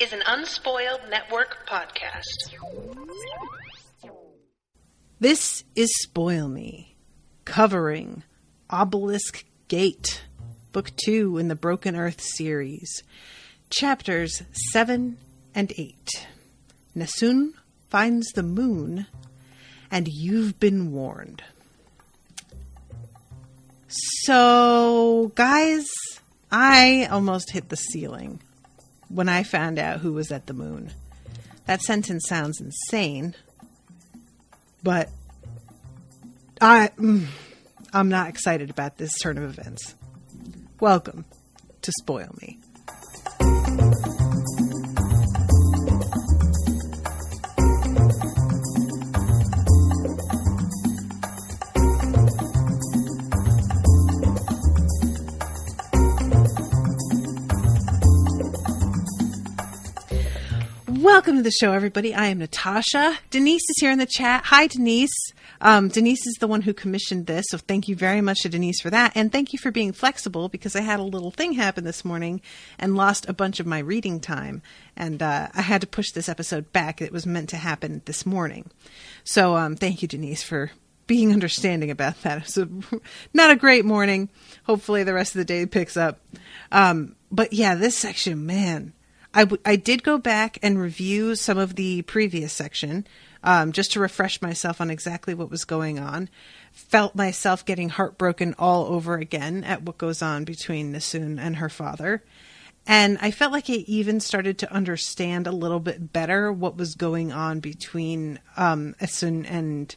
is an Unspoiled Network podcast. This is Spoil Me, covering Obelisk Gate, Book 2 in the Broken Earth series, chapters 7 and 8. Nassun finds the moon, and you've been warned. So, guys, I almost hit the ceiling when I found out who was at the moon. That sentence sounds insane, but I mm, I'm not excited about this turn of events. Welcome to Spoil Me. Welcome to the show, everybody. I am Natasha. Denise is here in the chat. Hi, Denise. Um, Denise is the one who commissioned this, so thank you very much to Denise for that. And thank you for being flexible because I had a little thing happen this morning and lost a bunch of my reading time. And uh, I had to push this episode back. It was meant to happen this morning. So um, thank you, Denise, for being understanding about that. It's a, not a great morning. Hopefully, the rest of the day picks up. Um, but yeah, this section, man I, w- I did go back and review some of the previous section um, just to refresh myself on exactly what was going on. Felt myself getting heartbroken all over again at what goes on between Nassun and her father. And I felt like I even started to understand a little bit better what was going on between um, Essun and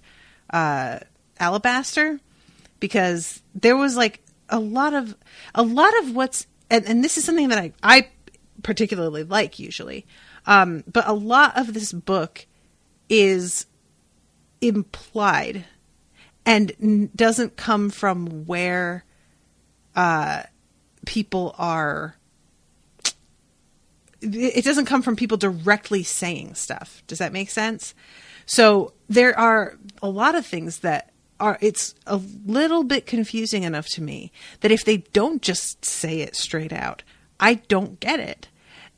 uh, Alabaster because there was like a lot of a lot of what's and, and this is something that I, I particularly like usually. Um, but a lot of this book is implied and n- doesn't come from where uh, people are. It doesn't come from people directly saying stuff. Does that make sense? So there are a lot of things that are, it's a little bit confusing enough to me that if they don't just say it straight out, I don't get it.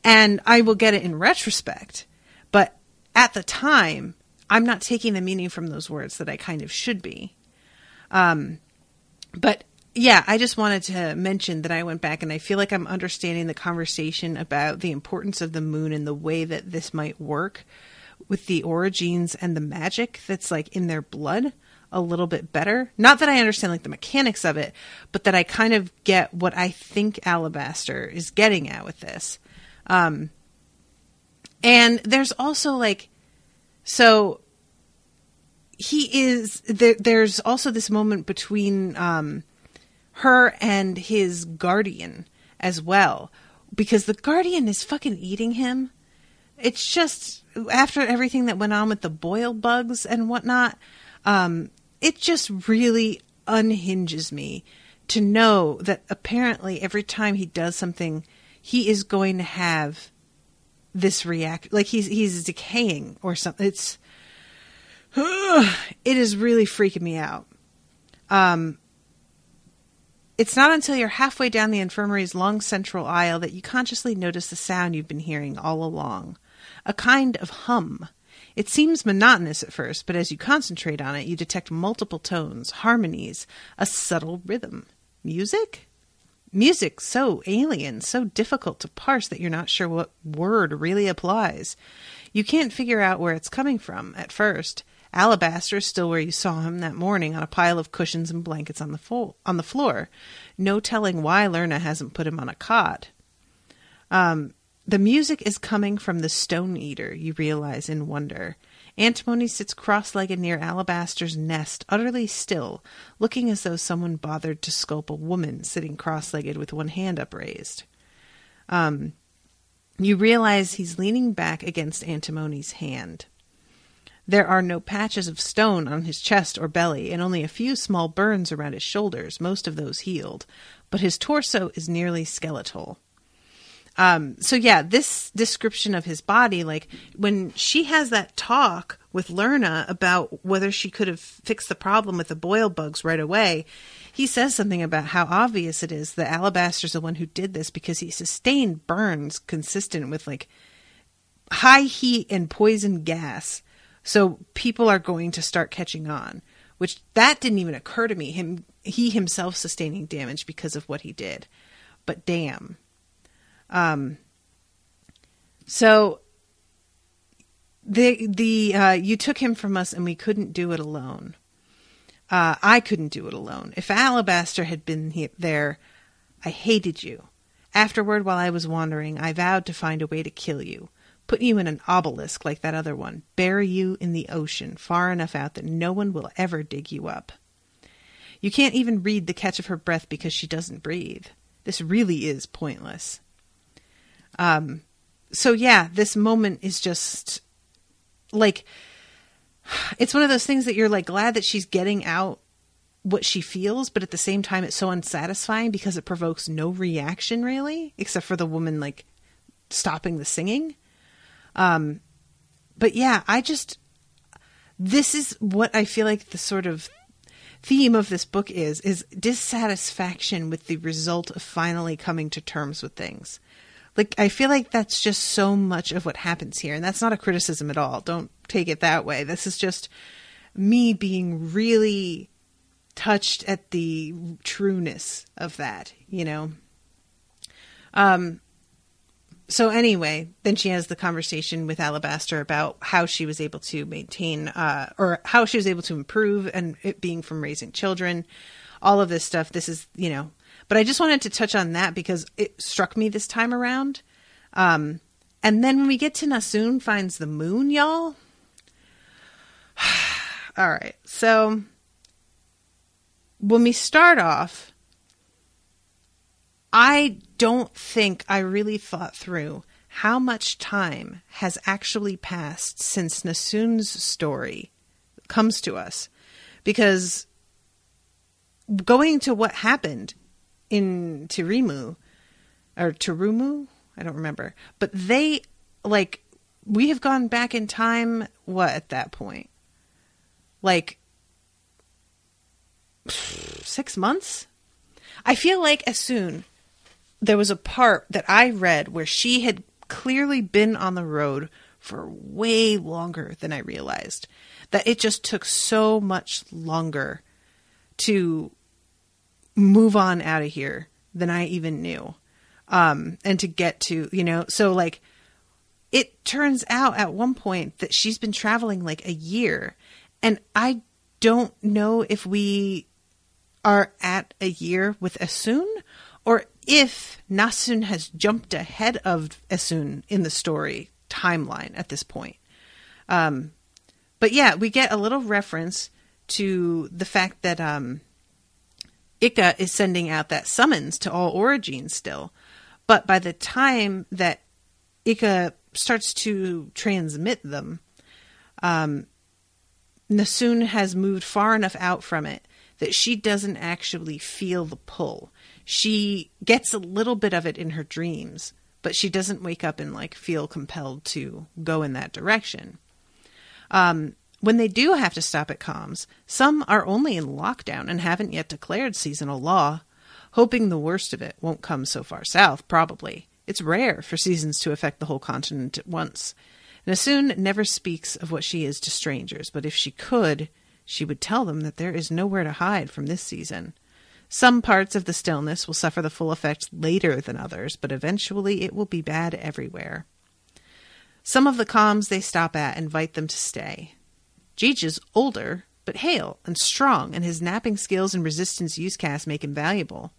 And I will get it in retrospect. But at the time, I'm not taking the meaning from those words that I kind of should be. Um, but yeah, I just wanted to mention that I went back and I feel like I'm understanding the conversation about the importance of the moon and the way that this might work with the orogenes and the magic that's like in their blood a little bit better. Not that I understand like the mechanics of it, but that I kind of get what I think Alabaster is getting at with this. Um, and there's also like, so he is there, there's also this moment between um, her and his guardian as well because the guardian is fucking eating him. It's just after everything that went on with the boil bugs and whatnot um, it just really unhinges me to know that apparently every time he does something he is going to have this react like he's he's decaying or something. It's it is really freaking me out. Um, it's not until you're halfway down the infirmary's long central aisle that you consciously notice the sound you've been hearing all along. A kind of hum. It seems monotonous at first, but as you concentrate on it, you detect multiple tones, harmonies, a subtle rhythm. Music? Music so alien, so difficult to parse that you're not sure what word really applies. You can't figure out where it's coming from at first. Alabaster is still where you saw him that morning on a pile of cushions and blankets on the fo- on the floor. No telling why Lerna hasn't put him on a cot. Um, the music is coming from the stone eater, you realize in wonder. Antimony sits cross legged near Alabaster's nest, utterly still, looking as though someone bothered to sculpt a woman sitting cross legged with one hand upraised. Um, you realize he's leaning back against Antimony's hand. There are no patches of stone on his chest or belly, and only a few small burns around his shoulders, most of those healed, but his torso is nearly skeletal. Um, so yeah, this description of his body, like when she has that talk with Lerna about whether she could have fixed the problem with the boil bugs right away, he says something about how obvious it is that Alabaster's the one who did this because he sustained burns consistent with like high heat and poison gas. So people are going to start catching on, which that didn't even occur to me. Him, he himself sustaining damage because of what he did. But damn. Um, so the the uh, you took him from us and we couldn't do it alone. Uh, I couldn't do it alone. If Alabaster had been he- there, I hated you. Afterward, while I was wandering, I vowed to find a way to kill you, put you in an obelisk like that other one, bury you in the ocean, far enough out that no one will ever dig you up. You can't even read the catch of her breath because she doesn't breathe. This really is pointless. Um, so yeah, this moment is just like it's one of those things that you're like glad that she's getting out what she feels, but at the same time it's so unsatisfying because it provokes no reaction really, except for the woman like stopping the singing. Um but yeah, I just this is what I feel like the sort of theme of this book is is dissatisfaction with the result of finally coming to terms with things. Like I feel like that's just so much of what happens here and that's not a criticism at all. Don't take it that way. This is just me being really touched at the trueness of that, you know. Um so anyway, then she has the conversation with Alabaster about how she was able to maintain uh or how she was able to improve and it being from raising children, all of this stuff. This is, you know, but I just wanted to touch on that because it struck me this time around. Um and then when we get to Nassun finds the moon, y'all, all right. So when we start off, I don't think I really thought through how much time has actually passed since Nassun's story comes to us. Because going to what happened in Tirimu or Tirumu, I don't remember, but they like we have gone back in time what at that point like six months. I feel like as soon there was a part that I read where she had clearly been on the road for way longer than I realized. That it just took so much longer to move on out of here than I even knew. Um, and to get to, you know, so like it turns out at one point that she's been traveling like a year and I don't know if we are at a year with Essun or if Nassun has jumped ahead of Essun in the story timeline at this point. Um, but yeah, we get a little reference to the fact that um, Ykka is sending out that summons to all orogenes still. But by the time that Ykka starts to transmit them, um, Nassun has moved far enough out from it that she doesn't actually feel the pull. She gets a little bit of it in her dreams, but she doesn't wake up and like feel compelled to go in that direction. Um, when they do have to stop at comms, some are only in lockdown and haven't yet declared seasonal law, hoping the worst of it won't come so far south, probably. It's rare for seasons to affect the whole continent at once, Nassun never speaks of what she is to strangers, but if she could, she would tell them that there is nowhere to hide from this season. Some parts of the stillness will suffer the full effect later than others, but eventually it will be bad everywhere. Some of the comms they stop at invite them to stay. Jija is older, but hale and strong, and his knapping skills and resistance use cast make him valuable.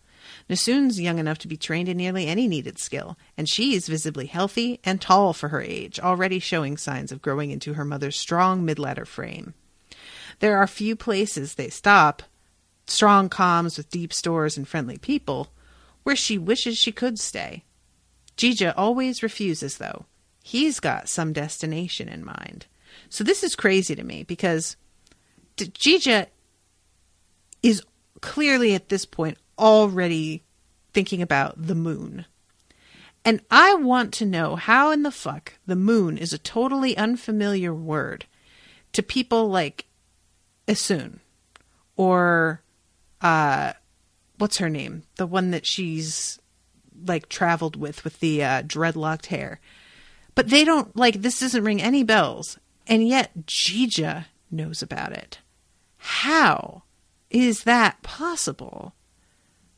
Nassun's young enough to be trained in nearly any needed skill, and she's visibly healthy and tall for her age, already showing signs of growing into her mother's strong mid-ladder frame. There are few places they stop, strong comms with deep stores and friendly people, where she wishes she could stay. Jija always refuses, though. He's got some destination in mind. So this is crazy to me because Jija is clearly at this point already thinking about the moon. And I want to know how in the fuck the moon is a totally unfamiliar word to people like Essun or uh what's her name? The one that she's like traveled with with the uh, dreadlocked hair. But they don't like this doesn't ring any bells. And yet Jija knows about it. How is that possible?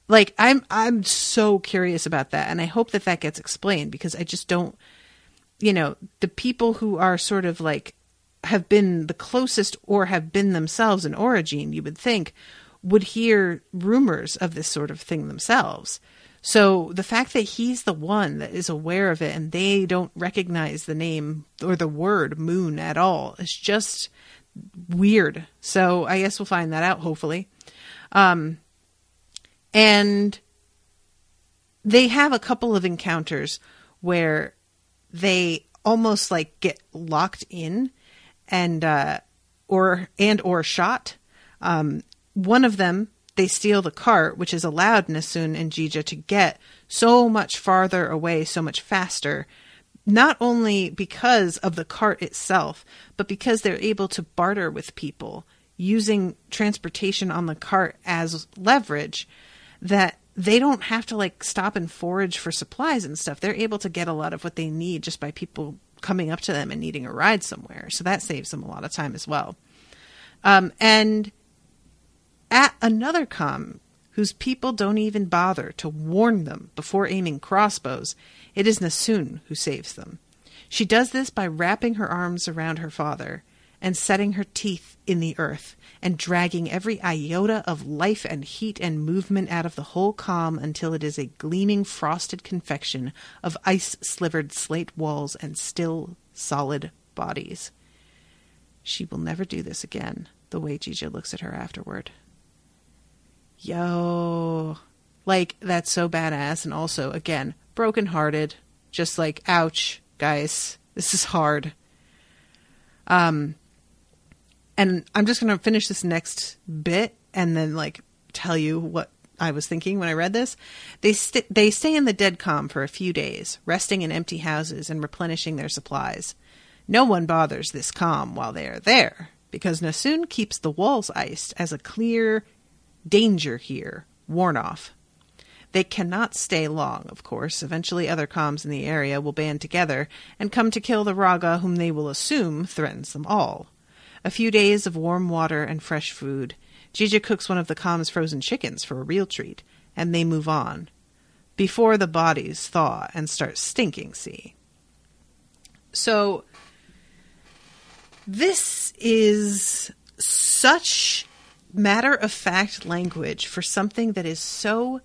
Like I'm I'm so curious about that and I hope that that gets explained because I just don't you know, the people who are sort of like have been the closest or have been themselves an orogene, you would think, would hear rumors of this sort of thing themselves. So the fact that he's the one that is aware of it and they don't recognize the name or the word moon at all is just weird. So I guess we'll find that out hopefully. Um, and they have a couple of encounters where they almost like get locked in and uh, or and or shot. Um, one of them they steal the cart, which has allowed Nassun and Jija to get so much farther away, so much faster. Not only because of the cart itself, but because they're able to barter with people using transportation on the cart as leverage that they don't have to like stop and forage for supplies and stuff. They're able to get a lot of what they need just by people coming up to them and needing a ride somewhere. So that saves them a lot of time as well. Um, and at another com whose people don't even bother to warn them before aiming crossbows, it is Nassun who saves them. She does this by wrapping her arms around her father and setting her teeth in the earth and dragging every iota of life and heat and movement out of the whole com until it is a gleaming frosted confection of ice slivered slate walls and still solid bodies. She will never do this again, the way Jija looks at her afterward. Yo. Like, that's so badass. And also, again, brokenhearted. Just like, ouch, guys. This is hard. Um, and I'm just going to finish this next bit and then, like, tell you what I was thinking when I read this. They st- they stay in the dead calm for a few days, resting in empty houses and replenishing their supplies. No one bothers this calm while they are there, because Nassun keeps the walls iced as a clear danger here, worn off. They cannot stay long, of course. Eventually, other comms in the area will band together and come to kill the rogga, whom they will assume threatens them all. A few days of warm water and fresh food. Jija cooks one of the com's frozen chickens for a real treat, and they move on. Before the bodies thaw and start stinking, see. So, this is such matter of fact language for something that is so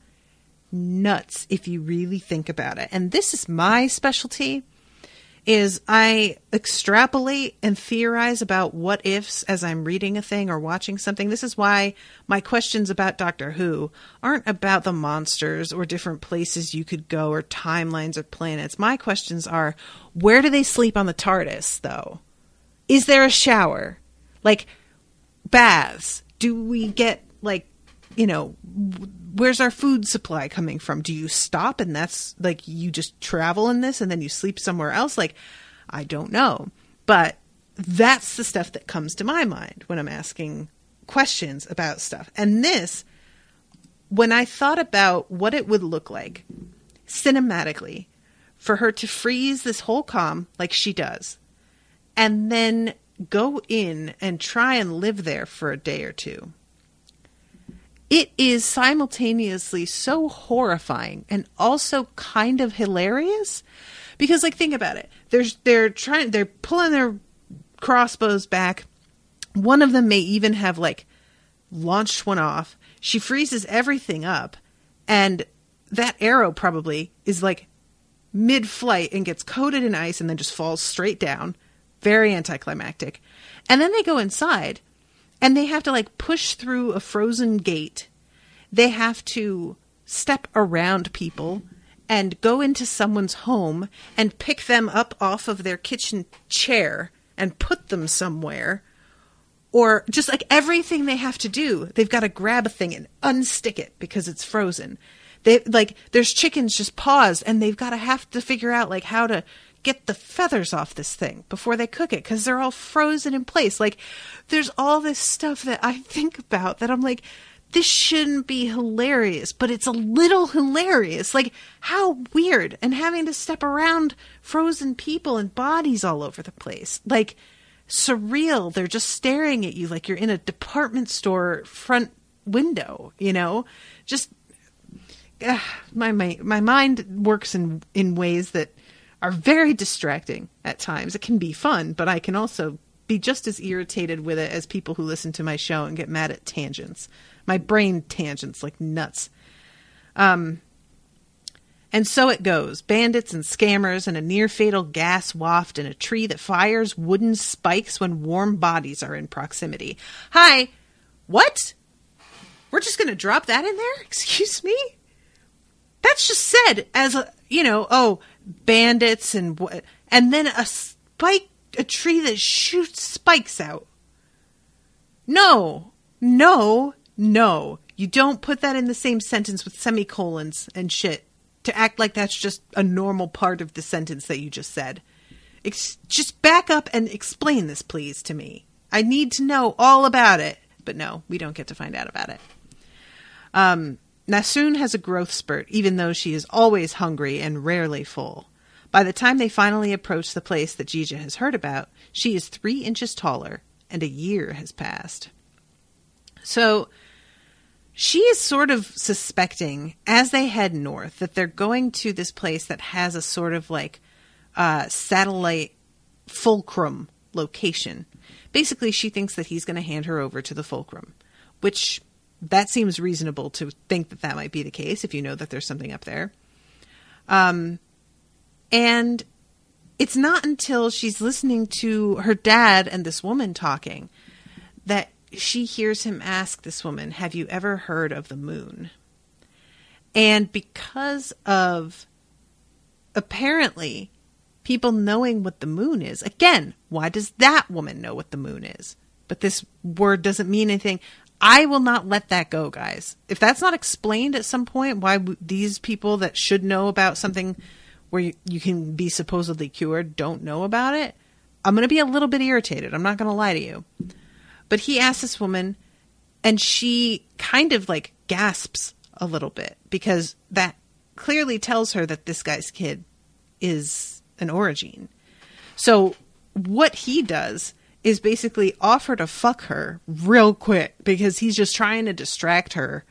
nuts if you really think about it. And this is my specialty is I extrapolate and theorize about what ifs as I'm reading a thing or watching something. This is why my questions about Doctor Who aren't about the monsters or different places you could go or timelines or planets. My questions are where do they sleep on the TARDIS though? Is there a shower? Like baths? Do we get like you know, where's our food supply coming from? Do you stop and that's like you just travel in this and then you sleep somewhere else? Like, I don't know. But that's the stuff that comes to my mind when I'm asking questions about stuff. And this, when I thought about what it would look like cinematically for her to freeze this whole com like she does, and then go in and try and live there for a day or two. It is simultaneously so horrifying and also kind of hilarious because like think about it. There's they're trying they're pulling their crossbows back. One of them may even have like launched one off. She freezes everything up and that arrow probably is like mid-flight and gets coated in ice and then just falls straight down very anticlimactic and then they go inside and they have to like push through a frozen gate. They have to step around people and go into someone's home and pick them up off of their kitchen chair and put them somewhere. Or just like everything they have to do, they've got to grab a thing and unstick it because it's frozen. They like there's chickens just paused and they've got to have to figure out like how to get the feathers off this thing before they cook it because they're all frozen in place. Like, there's all this stuff that I think about that I'm like, this shouldn't be hilarious, but it's a little hilarious. Like, how weird. And having to step around frozen people and bodies all over the place. Like, surreal. They're just staring at you like you're in a department store front window, you know? Just, my, my, my mind works in, in ways that are very distracting at times. It can be fun, but I can also be just as irritated with it as people who listen to my show and get mad at tangents. My brain tangents like nuts. Um, and so it goes bandits and scammers, and a near fatal gas waft, and a tree that fires wooden spikes when warm bodies are in proximity. Hi, what? We're just going to drop that in there? Excuse me? That's just said as a, you know, oh, bandits and what, and then a spike, a tree that shoots spikes out. No, no, no. You don't put that in the same sentence with semicolons and shit to act like that's just a normal part of the sentence that you just said. Ex- just back up and explain this, please, to me. I need to know all about it. But no, we don't get to find out about it. Um, Nassun has a growth spurt, even though she is always hungry and rarely full. By the time they finally approach the place that Jija has heard about, she is three inches taller, and a year has passed. So she is sort of suspecting as they head north that they're going to this place that has a sort of like uh, satellite fulcrum location. Basically, she thinks that he's going to hand her over to the fulcrum, which that seems reasonable to think that that might be the case if you know that there's something up there. Um, and it's not until she's listening to her dad and this woman talking that she hears him ask this woman, Have you ever heard of the moon? And because of apparently people knowing what the moon is, again, why does that woman know what the moon is? But this word doesn't mean anything. I will not let that go, guys. If that's not explained at some point, why these people that should know about something where you, you can be supposedly cured don't know about it, I'm going to be a little bit irritated. I'm not going to lie to you. But he asks this woman, and she kind of like gasps a little bit because that clearly tells her that this guy's kid is an orogene. So what he does is basically offer to fuck her real quick because he's just trying to distract her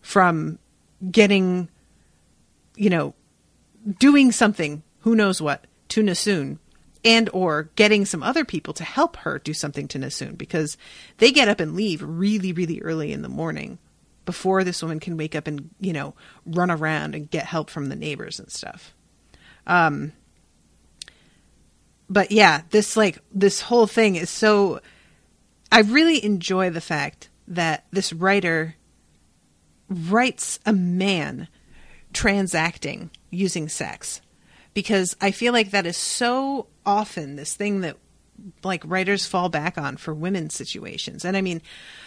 from getting, you know, doing something, who knows what, to Nassun and or getting some other people to help her do something to Nassun because they get up and leave really, really early in the morning before this woman can wake up and, you know, run around and get help from the neighbors and stuff. Um, but yeah, this like this whole thing is so I really enjoy the fact that this writer writes a man transacting using sex because I feel like that is so often this thing that like writers fall back on for women's situations. And I mean,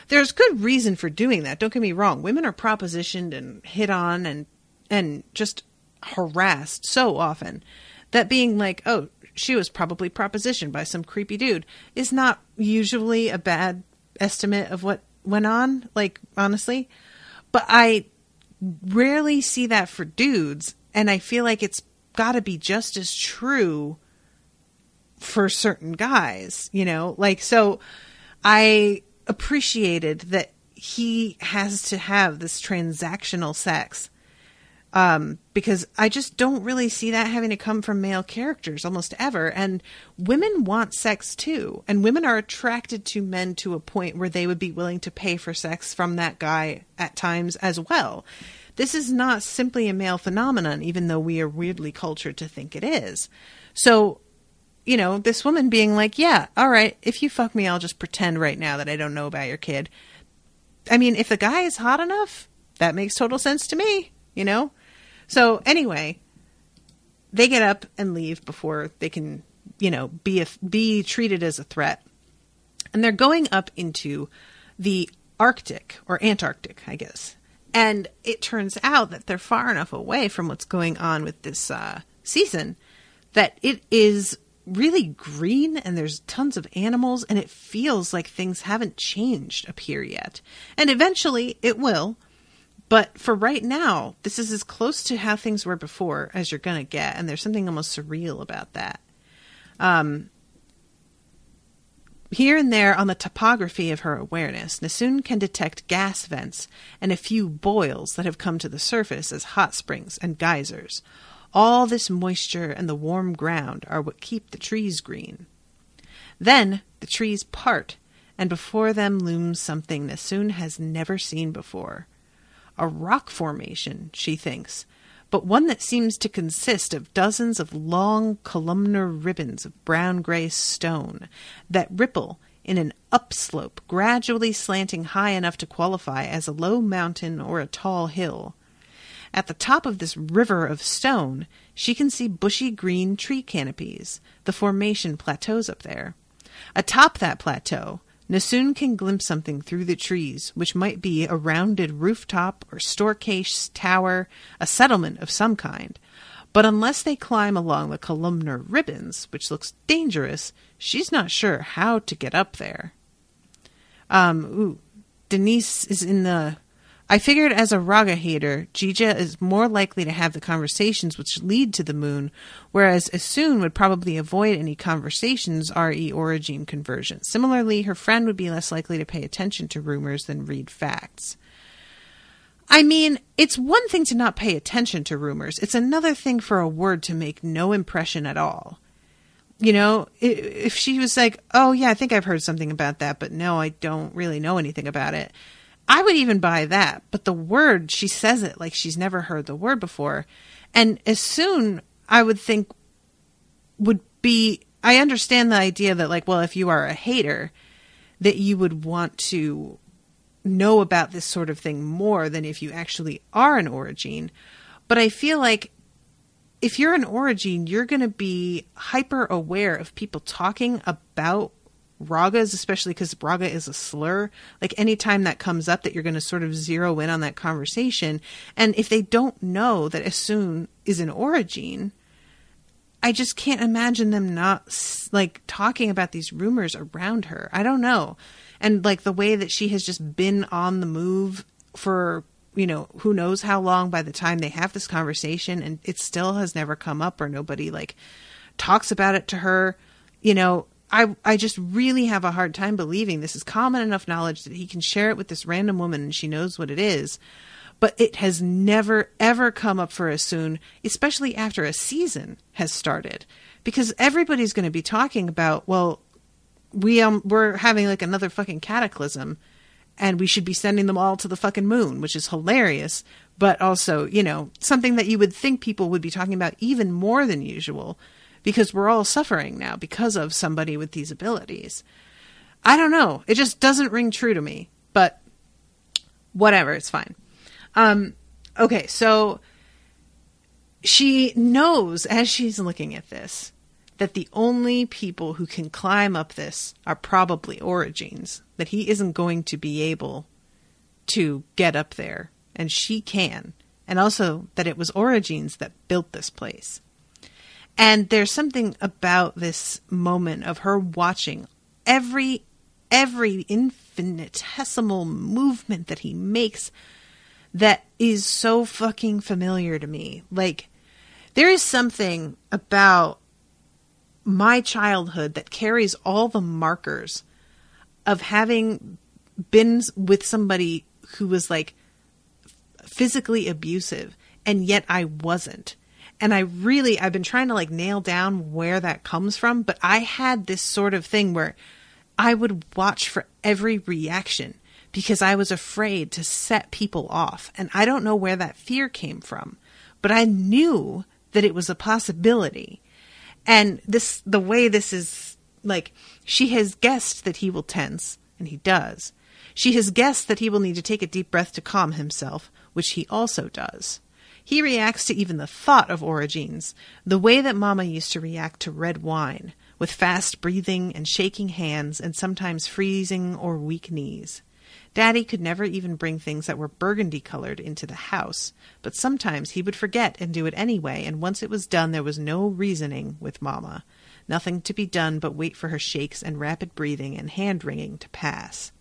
there's good reason for doing that. Don't get me wrong. Women are propositioned and hit on and and just harassed so often that being like, "Oh, she was probably propositioned by some creepy dude" is not usually a bad estimate of what went on, like honestly. But I rarely see that for dudes, and I feel like it's got to be just as true for certain guys, you know? Like, so I appreciated that he has to have this transactional sex. Um, because I just don't really see that having to come from male characters almost ever. And women want sex too. And women are attracted to men to a point where they would be willing to pay for sex from that guy at times as well. This is not simply a male phenomenon, even though we are weirdly cultured to think it is. So, you know, this woman being like, yeah, all right, if you fuck me, I'll just pretend right now that I don't know about your kid. I mean, if the guy is hot enough, that makes total sense to me, you know? So, anyway, they get up and leave before they can, you know, be a, be treated as a threat. And they're going up into the Arctic or Antarctic, I guess. And it turns out that they're far enough away from what's going on with this uh, season that it is really green and there's tons of animals and it feels like things haven't changed up here yet. And eventually it will. But for right now, this is as close to how things were before as you're going to get. And there's something almost surreal about that. Um, here and there on the topography of her awareness, Nassun can detect gas vents and a few boils that have come to the surface as hot springs and geysers. All this moisture and the warm ground are what keep the trees green. Then the trees part, and before them looms something Nassun has never seen before. A rock formation, she thinks, but one that seems to consist of dozens of long columnar ribbons of brown gray stone that ripple in an upslope gradually slanting high enough to qualify as a low mountain or a tall hill. At the top of this river of stone, she can see bushy green tree canopies. The formation plateaus up there. Atop that plateau, Nassun can glimpse something through the trees, which might be a rounded rooftop or storecase tower, a settlement of some kind. But unless they climb along the columnar ribbons, which looks dangerous, she's not sure how to get up there. Um, ooh, Denise is in the I figured as a rogga hater, Jija is more likely to have the conversations which lead to the moon, whereas Essun would probably avoid any conversations re origin conversion. Similarly, her friend would be less likely to pay attention to rumors than read facts. I mean, it's one thing to not pay attention to rumors, it's another thing for a word to make no impression at all. You know, if she was like, oh, yeah, I think I've heard something about that, but no, I don't really know anything about it I would even buy that. But the word, she says it like she's never heard the word before. And as soon I would think would be, I understand the idea that, like, well, if you are a hater, that you would want to know about this sort of thing more than if you actually are an orogene. But I feel like if you're an orogene, you're going to be hyper aware of people talking about roggas, especially because rogga is a slur, like anytime that comes up that you're going to sort of zero in on that conversation. And if they don't know that Essun is an orogene, I just can't imagine them not like talking about these rumors around her. I don't know. And like the way that she has just been on the move for, you know, who knows how long by the time they have this conversation and it still has never come up or nobody like talks about it to her. You know, I I just really have a hard time believing this is common enough knowledge that he can share it with this random woman and she knows what it is. But it has never ever come up for us soon, especially after a season has started, because everybody's going to be talking about well, we um we're having like another fucking cataclysm, and we should be sending them all to the fucking moon, which is hilarious, but also you know something that you would think people would be talking about even more than usual because we're all suffering now because of somebody with these abilities. I don't know. It just doesn't ring true to me, but whatever, it's fine. Um, okay, so she knows as she's looking at this that the only people who can climb up this are probably orogenes, that he isn't going to be able to get up there, and she can, and also that it was orogenes that built this place. And there's something about this moment of her watching every every infinitesimal movement that he makes that is so fucking familiar to me. Like there is something about my childhood that carries all the markers of having been with somebody who was like physically abusive and yet I wasn't and I really I've been trying to like nail down where that comes from, but I had this sort of thing where I would watch for every reaction because I was afraid to set people off. And I don't know where that fear came from, but I knew that it was a possibility. And this the way this is like she has guessed that he will tense, and he does. She has guessed that he will need to take a deep breath to calm himself, which he also does. He reacts to even the thought of orogenes, the way that Mama used to react to red wine, with fast breathing and shaking hands and sometimes freezing or weak knees. Daddy could never even bring things that were burgundy colored into the house, but sometimes he would forget and do it anyway, and once it was done, there was no reasoning with Mamma. Nothing to be done but wait for her shakes and rapid breathing and hand wringing to pass.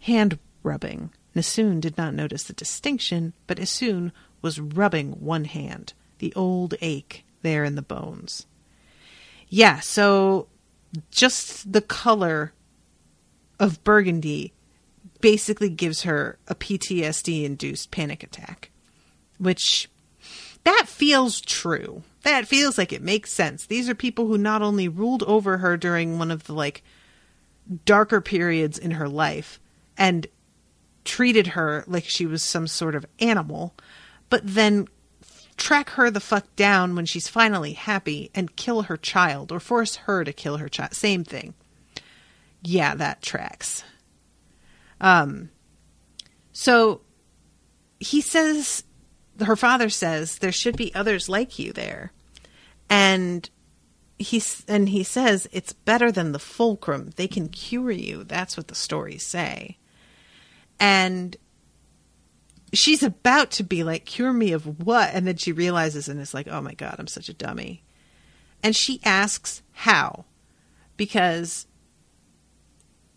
Hand rubbing. Nassun did not notice the distinction, but Essun was rubbing one hand, the old ache there in the bones. Yeah, so just the color of burgundy basically gives her a PTSD induced panic attack, which that feels true. That feels like it makes sense. These are people who not only ruled over her during one of the like darker periods in her life and treated her like she was some sort of animal, but then track her the fuck down when she's finally happy and kill her child or force her to kill her child. Same thing. Yeah, that tracks. Um, so he says, her father says, there should be others like you there. And he's, and he says, it's better than the fulcrum. They can cure you. That's what the stories say. And she's about to be like, cure me of what? And then she realizes and is like, oh my God, I'm such a dummy. And she asks how, because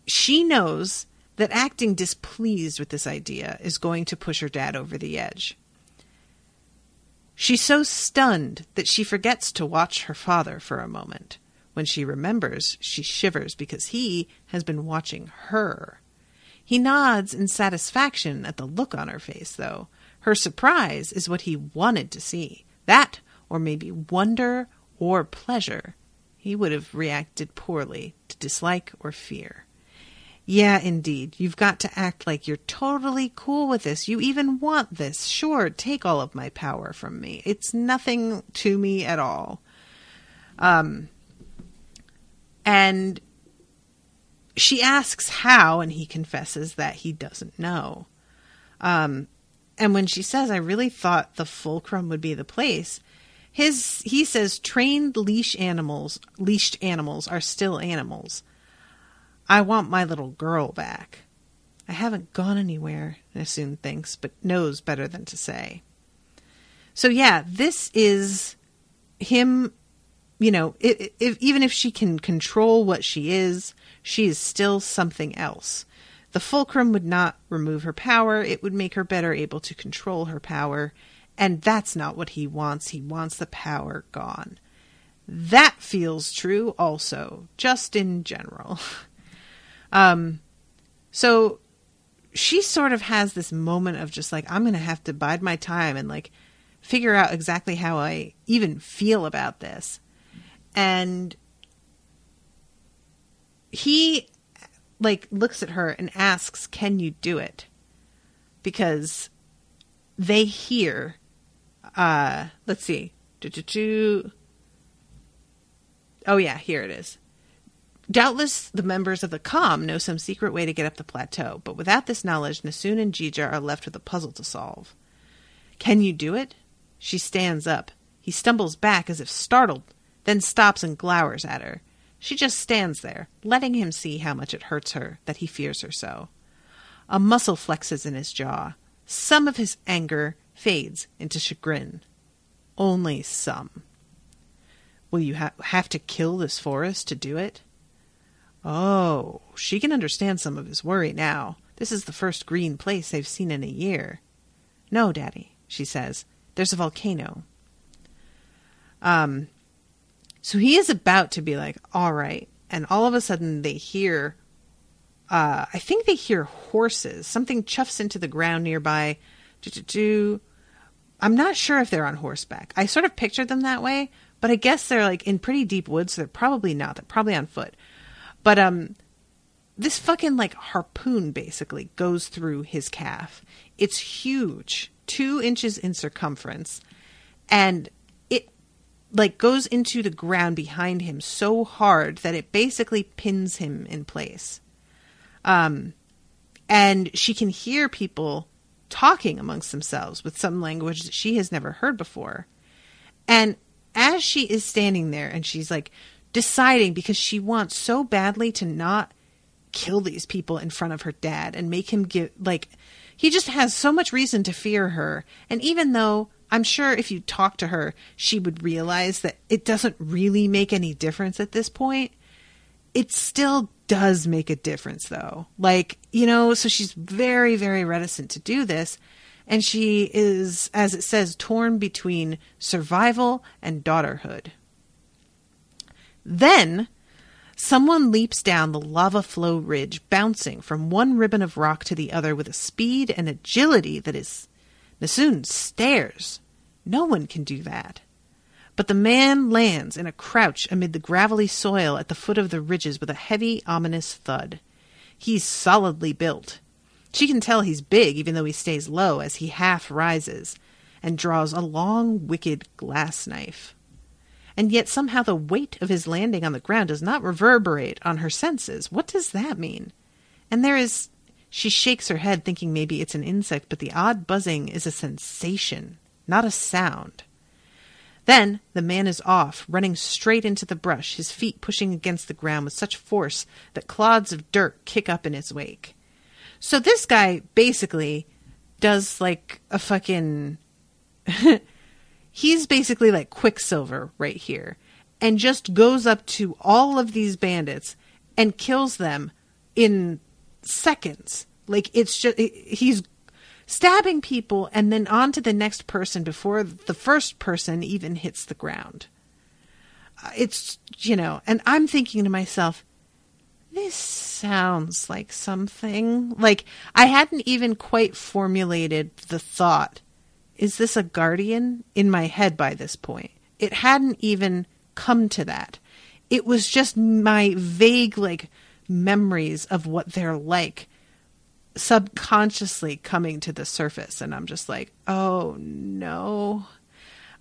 she knows that acting displeased with this idea is going to push her dad over the edge. She's so stunned that she forgets to watch her father for a moment. When she remembers, she shivers because he has been watching her. He nods in satisfaction at the look on her face, though. Her surprise is what he wanted to see. That, or maybe wonder or pleasure. He would have reacted poorly to dislike or fear. Yeah, indeed. You've got to act like you're totally cool with this. You even want this. Sure, take all of my power from me. It's nothing to me at all. Um, and she asks how, and he confesses that he doesn't know. Um, and when she says, I really thought the fulcrum would be the place, his he says trained leash animals leashed animals are still animals. I want my little girl back. I haven't gone anywhere, Nassun thinks, but knows better than to say. So, yeah, this is him, you know, if, if, even if she can control what she is, she is still something else. The fulcrum would not remove her power, it would make her better able to control her power, and that's not what he wants. He wants the power gone. That feels true also, just in general. Um, so she sort of has this moment of just like, I'm going to have to bide my time and like figure out exactly how I even feel about this. And he like looks at her and asks, Can you do it? Because they hear, uh, let's see. Oh, yeah, here it is. Doubtless the members of the Com know some secret way to get up the plateau, but without this knowledge, Nassun and Jija are left with a puzzle to solve. Can you do it? She stands up. He stumbles back as if startled, then stops and glowers at her. She just stands there, letting him see how much it hurts her that he fears her so. A muscle flexes in his jaw. Some of his anger fades into chagrin. Only some. Will you ha- have to kill this forest to do it? Oh, she can understand some of his worry now. This is the first green place they've seen in a year. No, Daddy, she says. There's a volcano. Um, so he is about to be like, all right. And all of a sudden they hear, uh, I think they hear horses. Something chuffs into the ground nearby. I'm not sure if they're on horseback. I sort of pictured them that way, but I guess they're like in pretty deep woods. So they're probably not. They're probably on foot. But um this fucking like harpoon basically goes through his calf. It's huge, two inches in circumference, and like goes into the ground behind him so hard that it basically pins him in place. Um, and she can hear people talking amongst themselves with some language that she has never heard before. And as she is standing there and she's like deciding because she wants so badly to not kill these people in front of her dad and make him give like he just has so much reason to fear her. And even though I'm sure if you talk to her, she would realize that it doesn't really make any difference at this point. It still does make a difference though. Like, you know, so she's very, very reticent to do this. And she is, as it says, torn between survival and daughterhood. Then someone leaps down the lava flow ridge, bouncing from one ribbon of rock to the other with a speed and agility that is. Nassun stares. No one can do that. But the man lands in a crouch amid the gravelly soil at the foot of the ridges with a heavy, ominous thud. He's solidly built. She can tell he's big even though he stays low as he half rises and draws a long, wicked glass knife. And yet somehow the weight of his landing on the ground does not reverberate on her senses. What does that mean? And there is. She shakes her head, thinking maybe it's an insect, but the odd buzzing is a sensation, not a sound. Then the man is off, running straight into the brush, his feet pushing against the ground with such force that clods of dirt kick up in his wake. So this guy basically does like a fucking. he's basically like Quicksilver right here and just goes up to all of these bandits and kills them in seconds. Like it's just. He's stabbing people and then on to the next person before the first person even hits the ground. Uh, it's, you know, and I'm thinking to myself, this sounds like something. Like, I hadn't even quite formulated the thought, is this a guardian in my head by this point? It hadn't even come to that. It was just my vague, like, memories of what they're like subconsciously coming to the surface. And i'm just like oh no.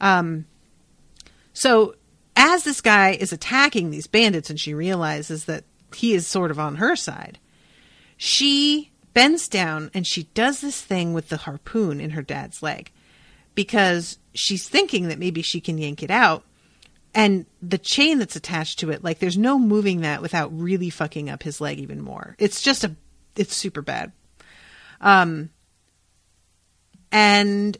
Um so as this guy is attacking these bandits and she realizes that he is sort of on her side she bends down and she does this thing with the harpoon in her dad's leg because she's thinking that maybe she can yank it out and the chain that's attached to it like there's no moving that without really fucking up his leg even more it's just a it's super bad um, and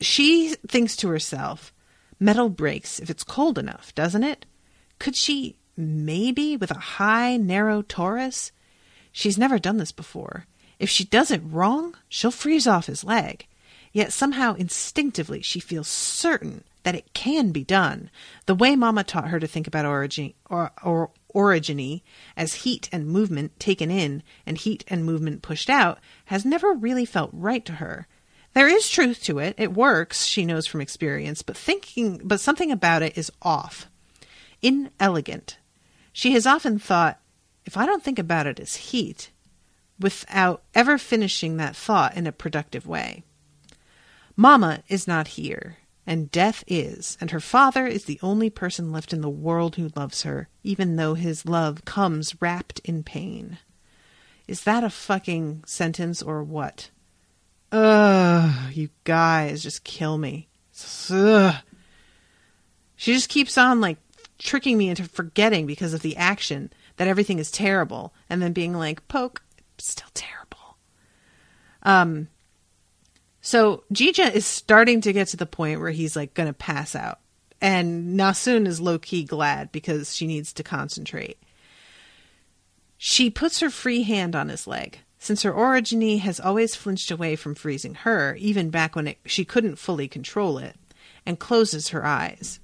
she thinks to herself, metal breaks if it's cold enough, doesn't it? Could she maybe with a high, narrow torus? She's never done this before. If she does it wrong, she'll freeze off his leg. Yet somehow instinctively she feels certain that it can be done, the way Mama taught her to think about origin or, or orogeny as heat and movement taken in and heat and movement pushed out has never really felt right to her. There is truth to it. It works, she knows from experience, but thinking but something about it is off. Inelegant. She has often thought, if I don't think about it as heat, without ever finishing that thought in a productive way. Mama is not here and death is, and her father is the only person left in the world who loves her, even though his love comes wrapped in pain. Is that a fucking sentence or what? Ugh, you guys just kill me. Ugh. She just keeps on like tricking me into forgetting because of the action that everything is terrible and then being like, poke, still terrible. Um, so Jija is starting to get to the point where he's like going to pass out. And Nassun is low key glad because she needs to concentrate. She puts her free hand on his leg. Since her orogeny has always flinched away from freezing her, even back when it, she couldn't fully control it, and closes her eyes.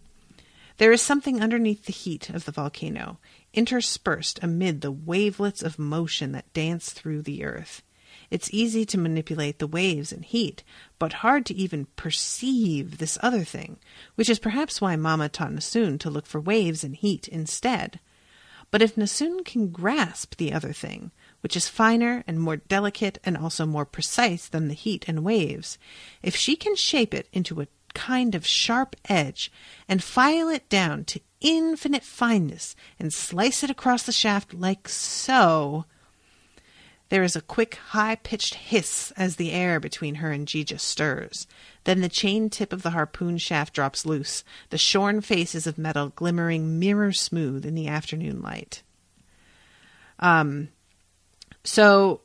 There is something underneath the heat of the volcano, interspersed amid the wavelets of motion that dance through the earth. It's easy to manipulate the waves and heat, but hard to even perceive this other thing, which is perhaps why Mama taught Nassun to look for waves and heat instead. But if Nassun can grasp the other thing, which is finer and more delicate and also more precise than the heat and waves, if she can shape it into a kind of sharp edge and file it down to infinite fineness and slice it across the shaft like so, there is a quick, high pitched hiss as the air between her and Jija stirs. Then the chain tip of the harpoon shaft drops loose, the shorn faces of metal glimmering mirror smooth in the afternoon light. Um, so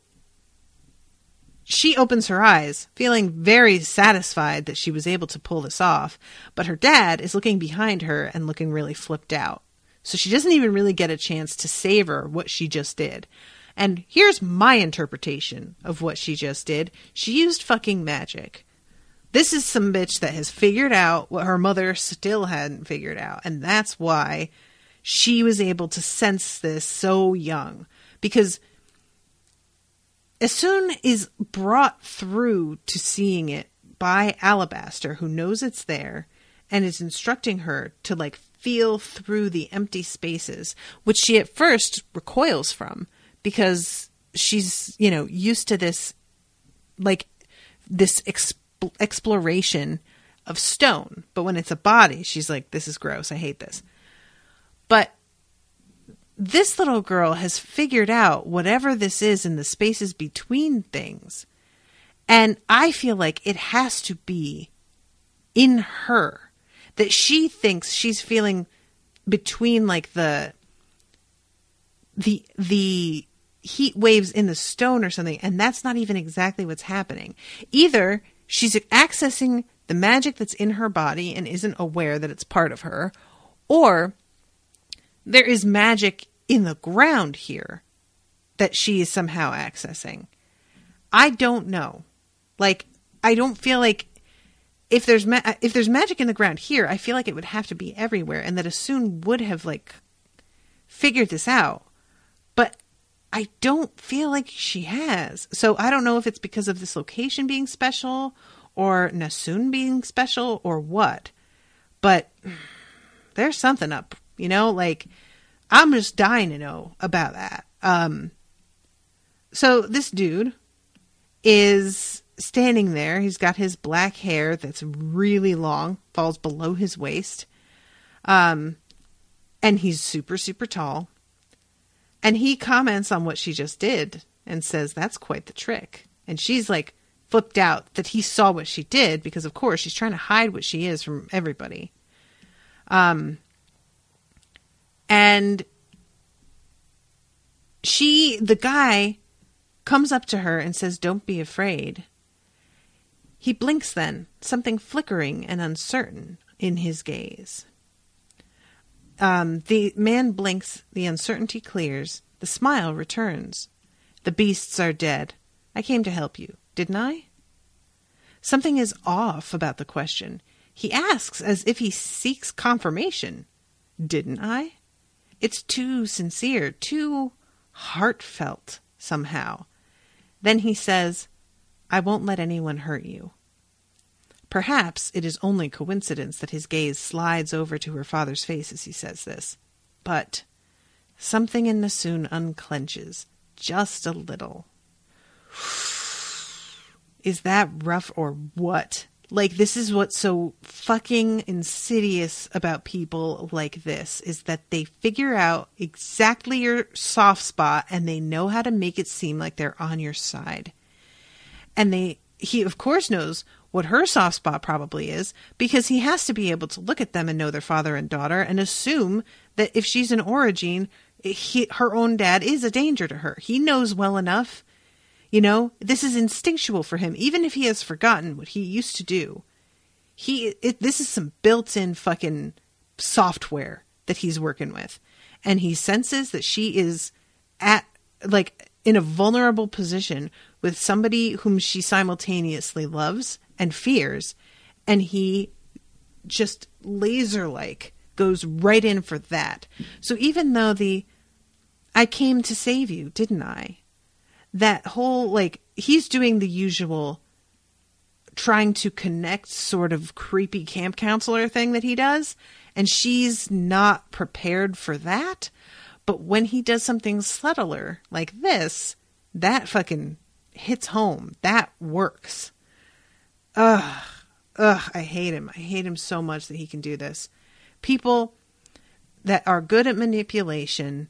she opens her eyes, feeling very satisfied that she was able to pull this off, but her dad is looking behind her and looking really flipped out. So she doesn't even really get a chance to savor what she just did. And here's my interpretation of what she just did. She used fucking magic. This is some bitch that has figured out what her mother still hadn't figured out. And that's why she was able to sense this so young. Because Essun is brought through to seeing it by Alabaster, who knows it's there and is instructing her to like feel through the empty spaces, which she at first recoils from because she's, you know, used to this, like, this exp- exploration of stone. But when it's a body, she's like, this is gross. I hate this. But this little girl has figured out whatever this is in the spaces between things. And I feel like it has to be in her that she thinks she's feeling between like the the the heat waves in the stone or something, and that's not even exactly what's happening. Either she's accessing the magic that's in her body and isn't aware that it's part of her, or there is magic in the ground here that she is somehow accessing. I don't know. Like, I don't feel like if there's ma- if there's magic in the ground here, I feel like it would have to be everywhere, and that Essun would have like figured this out. I don't feel like she has. So I don't know if it's because of this location being special or Nassun being special or what. But there's something up, you know, like I'm just dying to know about that. Um so this dude is standing there. He's got his black hair that's really long, falls below his waist. Um and he's super super tall and he comments on what she just did and says, That's quite the trick. And she's like flipped out that he saw what she did because, of course, she's trying to hide what she is from everybody. Um, and she, the guy, comes up to her and says, Don't be afraid. He blinks then, something flickering and uncertain in his gaze. Um, the man blinks, the uncertainty clears, the smile returns. The beasts are dead. I came to help you, didn't I? Something is off about the question. He asks as if he seeks confirmation. Didn't I? It's too sincere, too heartfelt, somehow. Then he says, I won't let anyone hurt you. Perhaps it is only coincidence that his gaze slides over to her father's face as he says this. But something in Nassun unclenches, just a little. Is that rough or what? Like, this is what's so fucking insidious about people like this is that they figure out exactly your soft spot and they know how to make it seem like they're on your side. And they, he of course knows what her soft spot probably is because he has to be able to look at them and know their father and daughter and assume that if she's an orogene he, her own dad is a danger to her. He knows well enough. You know, this is instinctual for him, even if he has forgotten what he used to do. He, it, this is some built-in fucking software that he's working with, and he senses that she is at like in a vulnerable position with somebody whom she simultaneously loves and fears, and he just laser like goes right in for that. So even though the I came to save you, didn't I? That whole like he's doing the usual trying to connect sort of creepy camp counselor thing that he does and she's not prepared for that. But when he does something subtler like this, that fucking hits home. That works. Ugh. Ugh, I hate him. I hate him so much that he can do this. People that are good at manipulation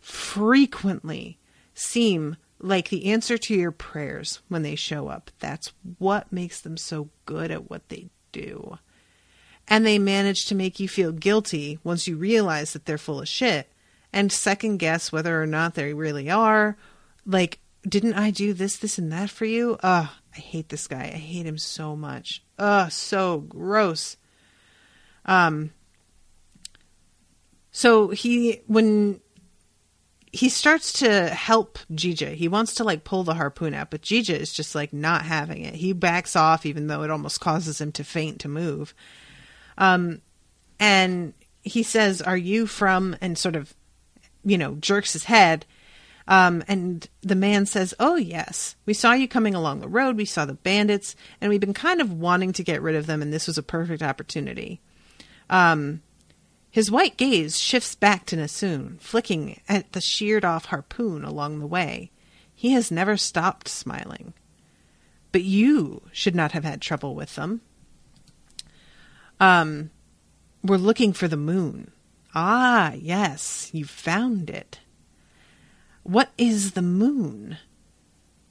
frequently seem like the answer to your prayers when they show up. That's what makes them so good at what they do. And they manage to make you feel guilty once you realize that they're full of shit and second guess whether or not they really are. Like, didn't I do this, this, and that for you? Ugh, I hate this guy. I hate him so much. Ugh, so gross. Um, so he, when he starts to help Jija. He wants to like pull the harpoon out, but Jija is just like not having it. He backs off even though it almost causes him to faint to move. Um and he says, "Are you from?" and sort of you know, jerks his head. Um, and the man says, Oh, yes, we saw you coming along the road. We saw the bandits, and we've been kind of wanting to get rid of them, and this was a perfect opportunity. Um, his white gaze shifts back to Nassun, flicking at the sheared off harpoon along the way. He has never stopped smiling. But you should not have had trouble with them. Um, we're looking for the moon. Ah, yes, you found it. What is the moon?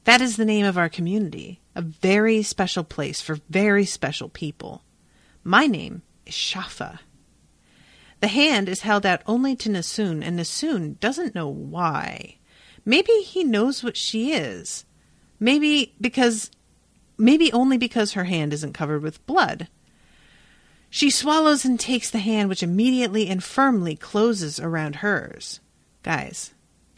That is the name of our community, a very special place for very special people. My name is Schaffa. The hand is held out only to Nassun, and Nassun doesn't know why. Maybe he knows what she is. Maybe because. Maybe only because her hand isn't covered with blood. She swallows and takes the hand, which immediately and firmly closes around hers. Guys,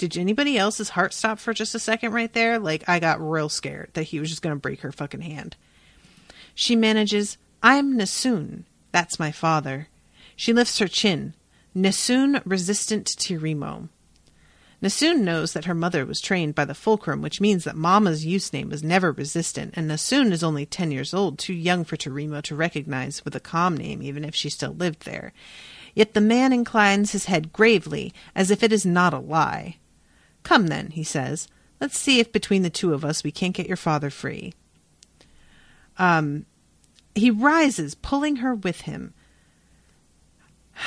did anybody else's heart stop for just a second right there? Like, I got real scared that he was just going to break her fucking hand. She manages, I'm Nassun. That's my father. She lifts her chin. Nassun resistant to Remo. Nassun knows that her mother was trained by the fulcrum, which means that Mama's use name was never resistant, and Nassun is only ten years old, too young for Tirimo to recognize with a calm name, even if she still lived there. Yet the man inclines his head gravely, as if it is not a lie. Come then, he says, let's see if between the two of us we can't get your father free. Um, he rises, pulling her with him.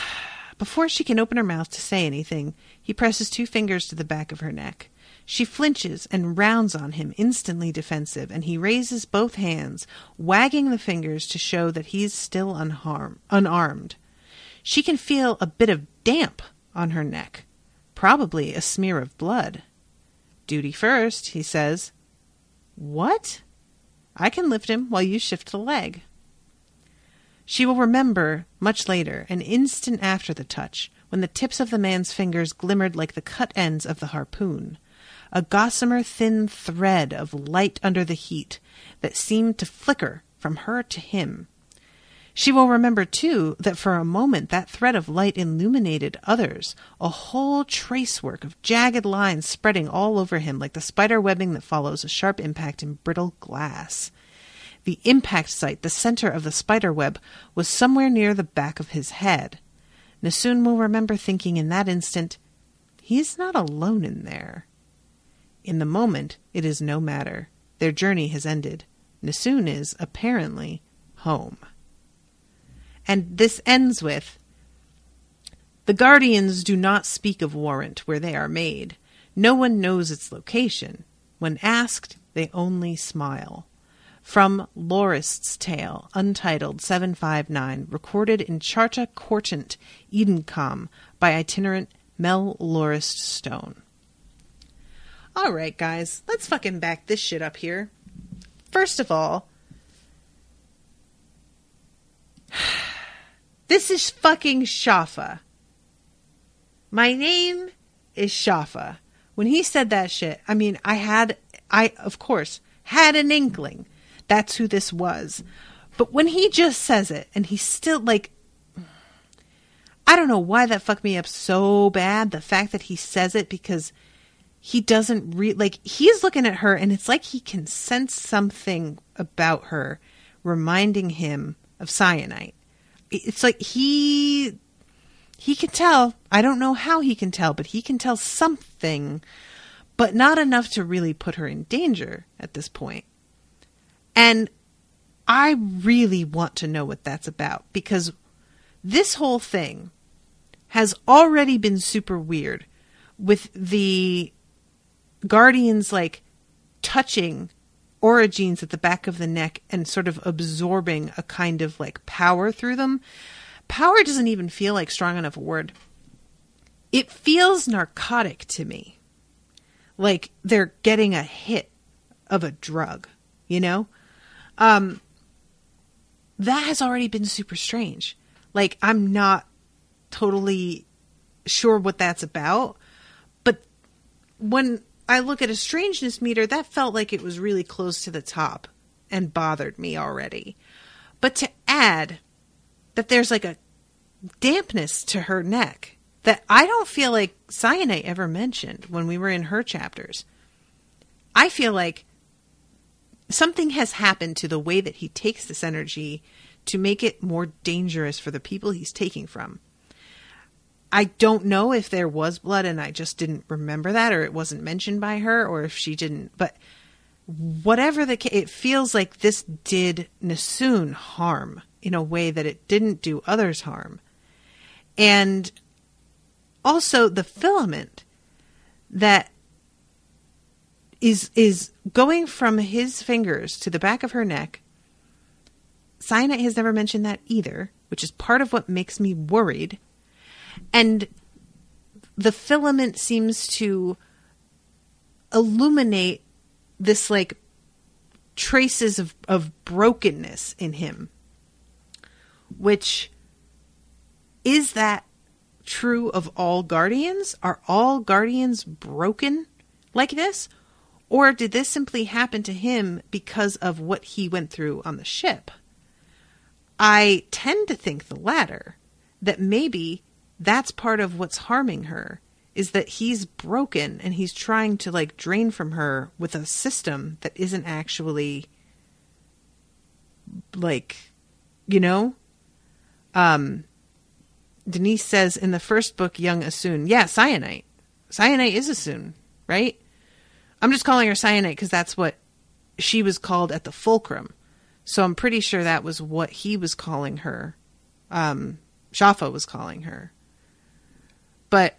Before she can open her mouth to say anything, he presses two fingers to the back of her neck. She flinches and rounds on him, instantly defensive, and he raises both hands, wagging the fingers to show that he's still unharm- unarmed. She can feel a bit of damp on her neck, probably a smear of blood. Duty first, he says. What? I can lift him while you shift the leg. She will remember, much later, an instant after the touch, when the tips of the man's fingers glimmered like the cut ends of the harpoon, a gossamer thin thread of light under the heat that seemed to flicker from her to him. She will remember, too, that for a moment that thread of light illuminated others, a whole tracework of jagged lines spreading all over him like the spider webbing that follows a sharp impact in brittle glass. The impact site, the center of the spider web, was somewhere near the back of his head. Nassun will remember thinking in that instant, He's not alone in there. In the moment, it is no matter. Their journey has ended. Nassun is, apparently, home. And this ends with The Guardians do not speak of warrant where they are made. No one knows its location. When asked, they only smile from Lorist's Tale, Untitled 759, recorded in Charta Courtant, Edencom, by itinerant Mel Lorist Stone. All right, guys, let's fucking back this shit up here. First of all, this is fucking Schaffa. My name is Schaffa. When he said that shit, I mean, I had, I, of course, had an inkling that's who this was. But when he just says it and he's still like, I don't know why that fucked me up so bad. The fact that he says it because he doesn't re like he's looking at her and it's like he can sense something about her reminding him of Syenite. It's like he he can tell. I don't know how he can tell, but he can tell something, but not enough to really put her in danger at this point. And I really want to know what that's about because this whole thing has already been super weird with the guardians like touching Orogenes at the back of the neck and sort of absorbing a kind of like power through them. Power doesn't even feel like strong enough a word. it feels narcotic to me. Like they're getting a hit of a drug, you know? Um that has already been super strange. Like I'm not totally sure what that's about, but when I look at a strangeness meter, that felt like it was really close to the top and bothered me already. But to add that there's like a dampness to her neck that I don't feel like Syenite ever mentioned when we were in her chapters. I feel like something has happened to the way that he takes this energy to make it more dangerous for the people he's taking from. I don't know if there was blood and I just didn't remember that or it wasn't mentioned by her or if she didn't, but whatever the case, it feels like this did Nassun harm in a way that it didn't do others harm. And also the filament that is is going from his fingers to the back of her neck. Syenite has never mentioned that either, which is part of what makes me worried. And the filament seems to illuminate this like traces of, of brokenness in him. Which is that true of all guardians? Are all guardians broken like this? Or did this simply happen to him because of what he went through on the ship? I tend to think the latter, that maybe that's part of what's harming her is that he's broken and he's trying to like drain from her with a system that isn't actually like you know? Um denise says in the first book young Essun yeah Syenite Syenite is Essun right? I'm just calling her Syenite because that's what she was called at the fulcrum. So i'm pretty sure that was what he was calling her um Schaffa was calling her but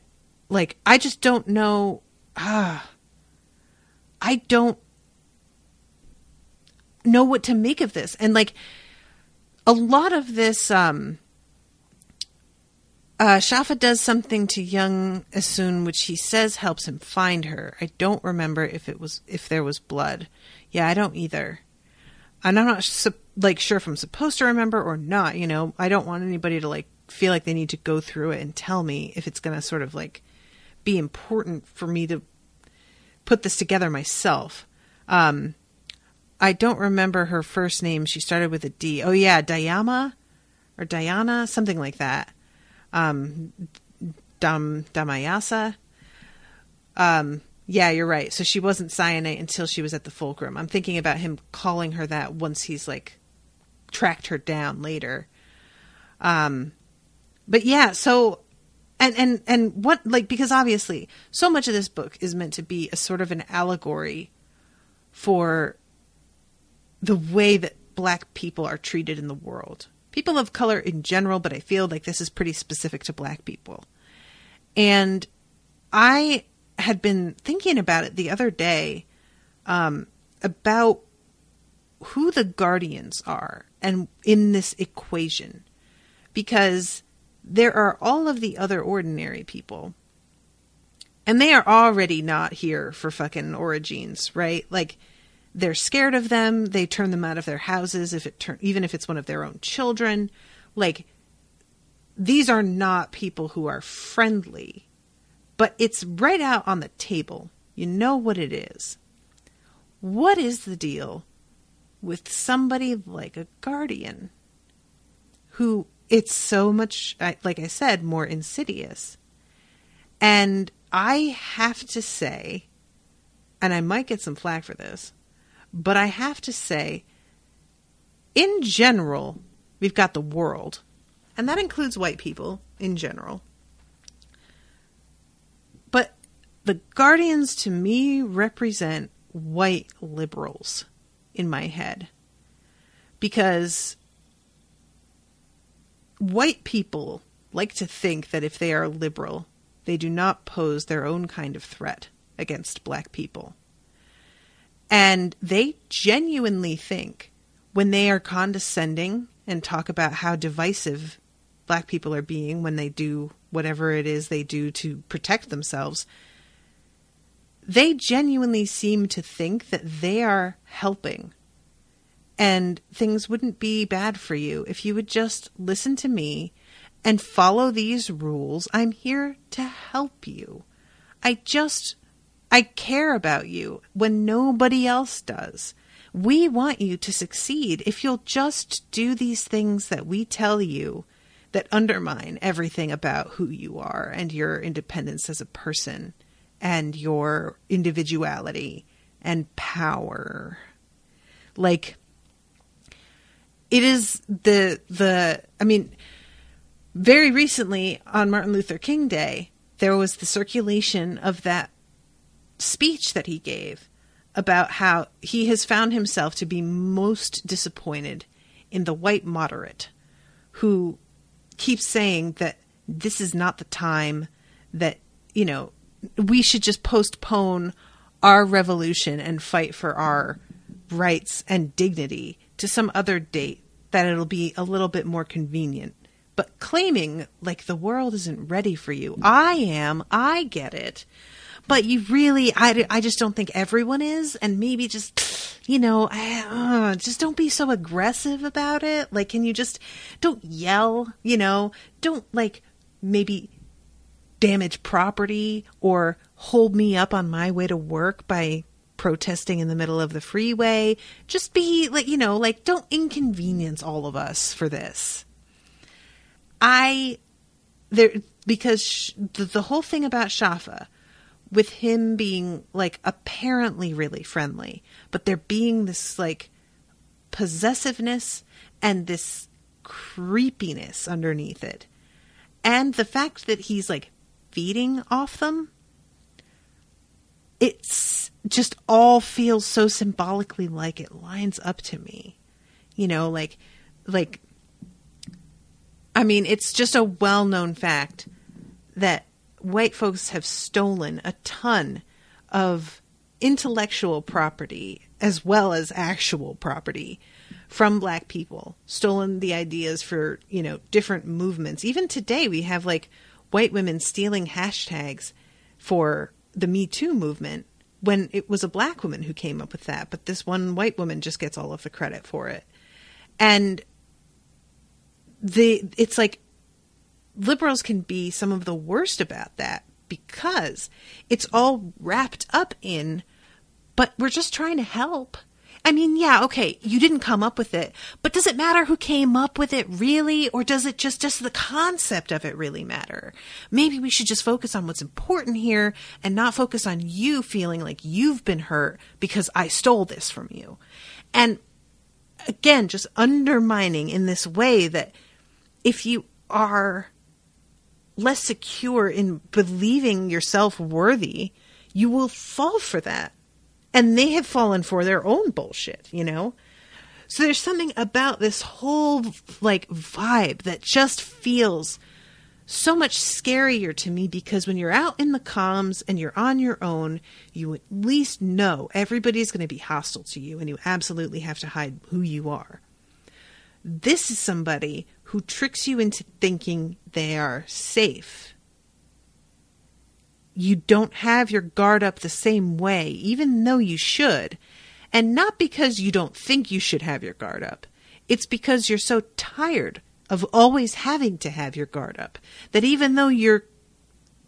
like I just don't know ah I don't know what to make of this. And like a lot of this um uh, Schaffa does something to young Essun, which he says helps him find her. I don't remember if it was if there was blood. Yeah, I don't either. And I'm not like sure if I'm supposed to remember or not. You know, I don't want anybody to like feel like they need to go through it and tell me if it's going to sort of like be important for me to put this together myself. Um, I don't remember her first name. She started with a D. Oh yeah, Dayama or Diana, something like that. Um, Dam Damayasa. Um, yeah, you're right. So she wasn't Syenite until she was at the fulcrum. I'm thinking about him calling her that once he's like tracked her down later. Um, but yeah, so and and and what like because obviously so much of this book is meant to be a sort of an allegory for the way that black people are treated in the world. People of color in general but i feel like this is pretty specific to black people. And i had been thinking about it the other day um, about who the guardians are and in this equation. Because there are all of the other ordinary people. And they are already not here for fucking orogenes, right? Like they're scared of them. They turn them out of their houses if it turn even if it's one of their own children. Like these are not people who are friendly. But it's right out on the table. You know what it is. What is the deal with somebody like a guardian who it's so much, like I said, more insidious. And I have to say, and I might get some flack for this, but I have to say, in general, we've got the world, and that includes white people in general. But the Guardians to me represent white liberals in my head. Because white people like to think that if they are liberal, they do not pose their own kind of threat against black people. And they genuinely think when they are condescending and talk about how divisive black people are being when they do whatever it is they do to protect themselves, they genuinely seem to think that they are helping and things wouldn't be bad for you if you would just listen to me and follow these rules. I'm here to help you. I just, I care about you when nobody else does. We want you to succeed if you'll just do these things that we tell you that undermine everything about who you are and your independence as a person and your individuality and power. Like, it is the the I mean very recently on Martin Luther King Day there was the circulation of that speech that he gave about how he has found himself to be most disappointed in the white moderate who keeps saying that this is not the time that you know we should just postpone our revolution and fight for our rights and dignity to some other date that it'll be a little bit more convenient. But claiming like the world isn't ready for you, I am, I get it. But you really, I, I just don't think everyone is. And maybe just, you know, I, uh, just don't be so aggressive about it. Like, can you just, don't yell, you know, don't like maybe damage property or hold me up on my way to work by protesting in the middle of the freeway. Just be like, you know, like don't inconvenience all of us for this. I there because sh- the, the whole thing about Schaffa with him being like apparently really friendly, but there being this like possessiveness and this creepiness underneath it. And the fact that he's like feeding off them it's just all feels so symbolically like it lines up to me. You know, like like I mean, it's just a well-known fact that white folks have stolen a ton of intellectual property as well as actual property from black people stolen the ideas for you know different movements even today we have like white women stealing hashtags for the Me Too movement when it was a black woman who came up with that, but this one white woman just gets all of the credit for it. And the it's like liberals can be some of the worst about that because it's all wrapped up in but we're just trying to help I mean, yeah, okay, you didn't come up with it, but does it matter who came up with it really? Or does it just, just the concept of it really matter? Maybe we should just focus on what's important here and not focus on you feeling like you've been hurt because I stole this from you. And again, just undermining in this way that if you are less secure in believing yourself worthy, you will fall for that and they have fallen for their own bullshit, you know? So there's something about this whole like vibe that just feels so much scarier to me because when you're out in the comms and you're on your own, you at least know everybody's going to be hostile to you and you absolutely have to hide who you are. This is somebody who tricks you into thinking they are safe you don't have your guard up the same way, even though you should. And not because you don't think you should have your guard up. It's because you're so tired of always having to have your guard up that even though you're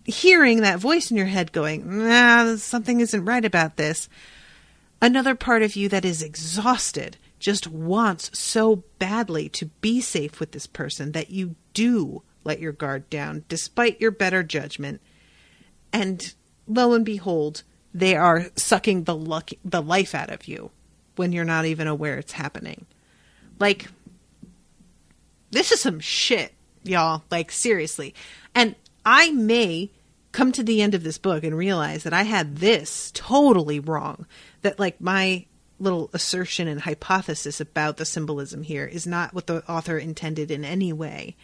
hearing that voice in your head going, nah, something isn't right about this, another part of you that is exhausted just wants so badly to be safe with this person that you do let your guard down despite your better judgment and lo and behold, they are sucking the luck, the life out of you when you're not even aware it's happening. Like, this is some shit, y'all. Like, seriously. And I may come to the end of this book and realize that I had this totally wrong. That, like, my little assertion and hypothesis about the symbolism here is not what the author intended in any way.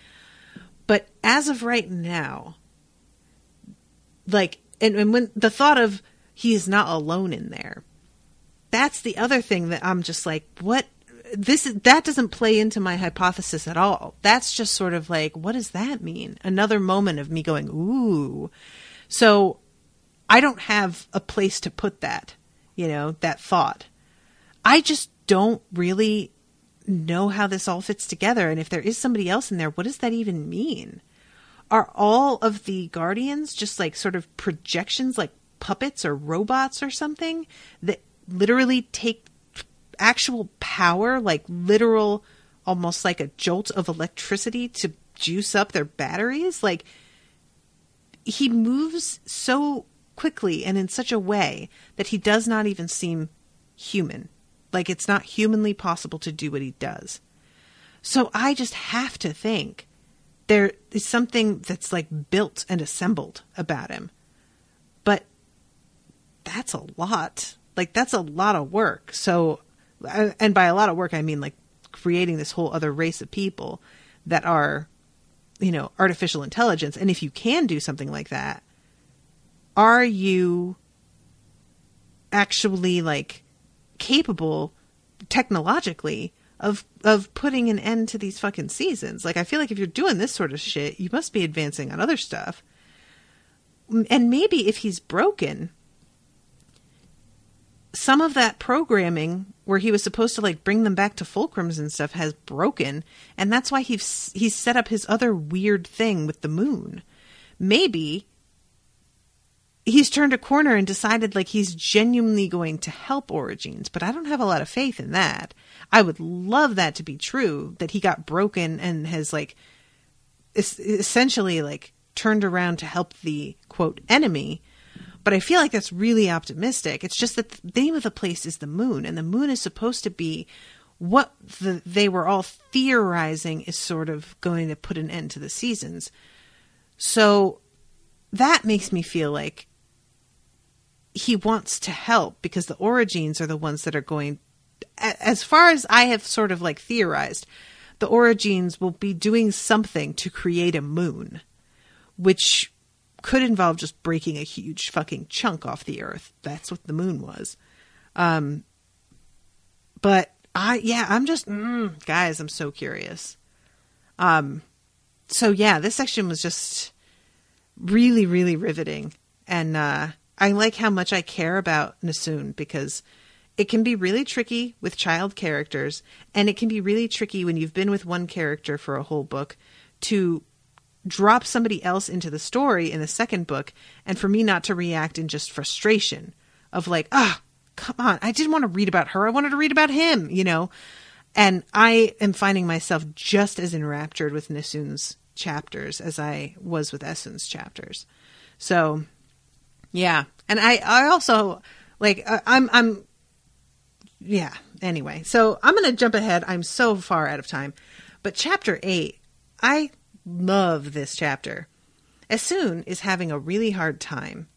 But as of right now, like and, and when the thought of he is not alone in there that's the other thing that i'm just like what this is that doesn't play into my hypothesis at all. That's just sort of like, what does that mean? Another moment of me going, ooh. So I don't have a place to put that, you know, that thought. I just don't really know how this all fits together. And if there is somebody else in there, what does that even mean? Are all of the guardians just like sort of projections, like puppets or robots or something that literally take actual power, like literal, almost like a jolt of electricity to juice up their batteries? Like, he moves so quickly and in such a way that he does not even seem human. Like it's not humanly possible to do what he does. So I just have to think there is something that's like built and assembled about him. But that's a lot. Like that's a lot of work. So uh, and by a lot of work I mean like creating this whole other race of people that are you know artificial intelligence and if you can do something like that are you actually like capable technologically of of putting an end to these fucking seasons. Like I feel like if you're doing this sort of shit, you must be advancing on other stuff. And maybe if he's broken, some of that programming where he was supposed to like bring them back to fulcrums and stuff has broken, and that's why he's he's set up his other weird thing with the moon. Maybe he's turned a corner and decided like he's genuinely going to help Orogenes, but I don't have a lot of faith in that. I would love that to be true that he got broken and has like essentially like turned around to help the quote enemy. But I feel like that's really optimistic. It's just that the name of the place is the moon, and the moon is supposed to be what the, they were all theorizing is sort of going to put an end to the seasons. So that makes me feel like he wants to help because the orogenes are the ones that are going as far as I have sort of like theorized, the orogenes will be doing something to create a moon, which could involve just breaking a huge fucking chunk off the earth. That's what the moon was. Um, but I, yeah, I'm just, mm, guys, I'm so curious. Um, so yeah, this section was just really, really riveting. And, uh, I like how much I care about Nassun because it can be really tricky with child characters, and it can be really tricky when you've been with one character for a whole book to drop somebody else into the story in the second book, and for me not to react in just frustration of like, ah, oh, come on, I didn't want to read about her, I wanted to read about him, you know? And I am finding myself just as enraptured with Nassun's chapters as I was with Essun's chapters. So yeah, and I I also like uh, I'm I'm yeah. Anyway, so I'm gonna jump ahead. I'm so far out of time, but chapter eight, I love this chapter. Essun is having a really hard time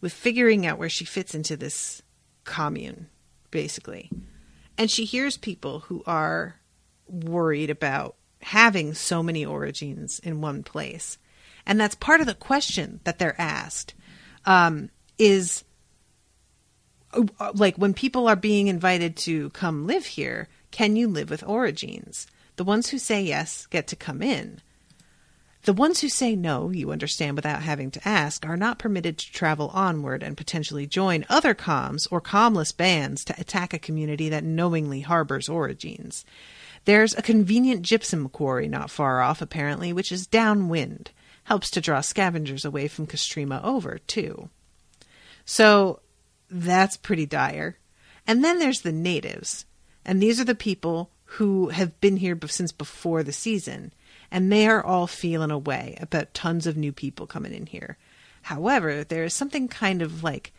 with figuring out where she fits into this commune, basically. And she hears people who are worried about having so many orogenes in one place. And that's part of the question that they're asked um, is like when people are being invited to come live here, can you live with Orogenes? The ones who say yes get to come in. The ones who say no, you understand without having to ask, are not permitted to travel onward and potentially join other comms or commless bands to attack a community that knowingly harbors Orogenes. There's a convenient gypsum quarry not far off, apparently, which is downwind helps to draw scavengers away from Castrima over, too. So that's pretty dire. And then there's the natives. And these are the people who have been here since before the season. And they are all feeling away about tons of new people coming in here. However, there is something kind of like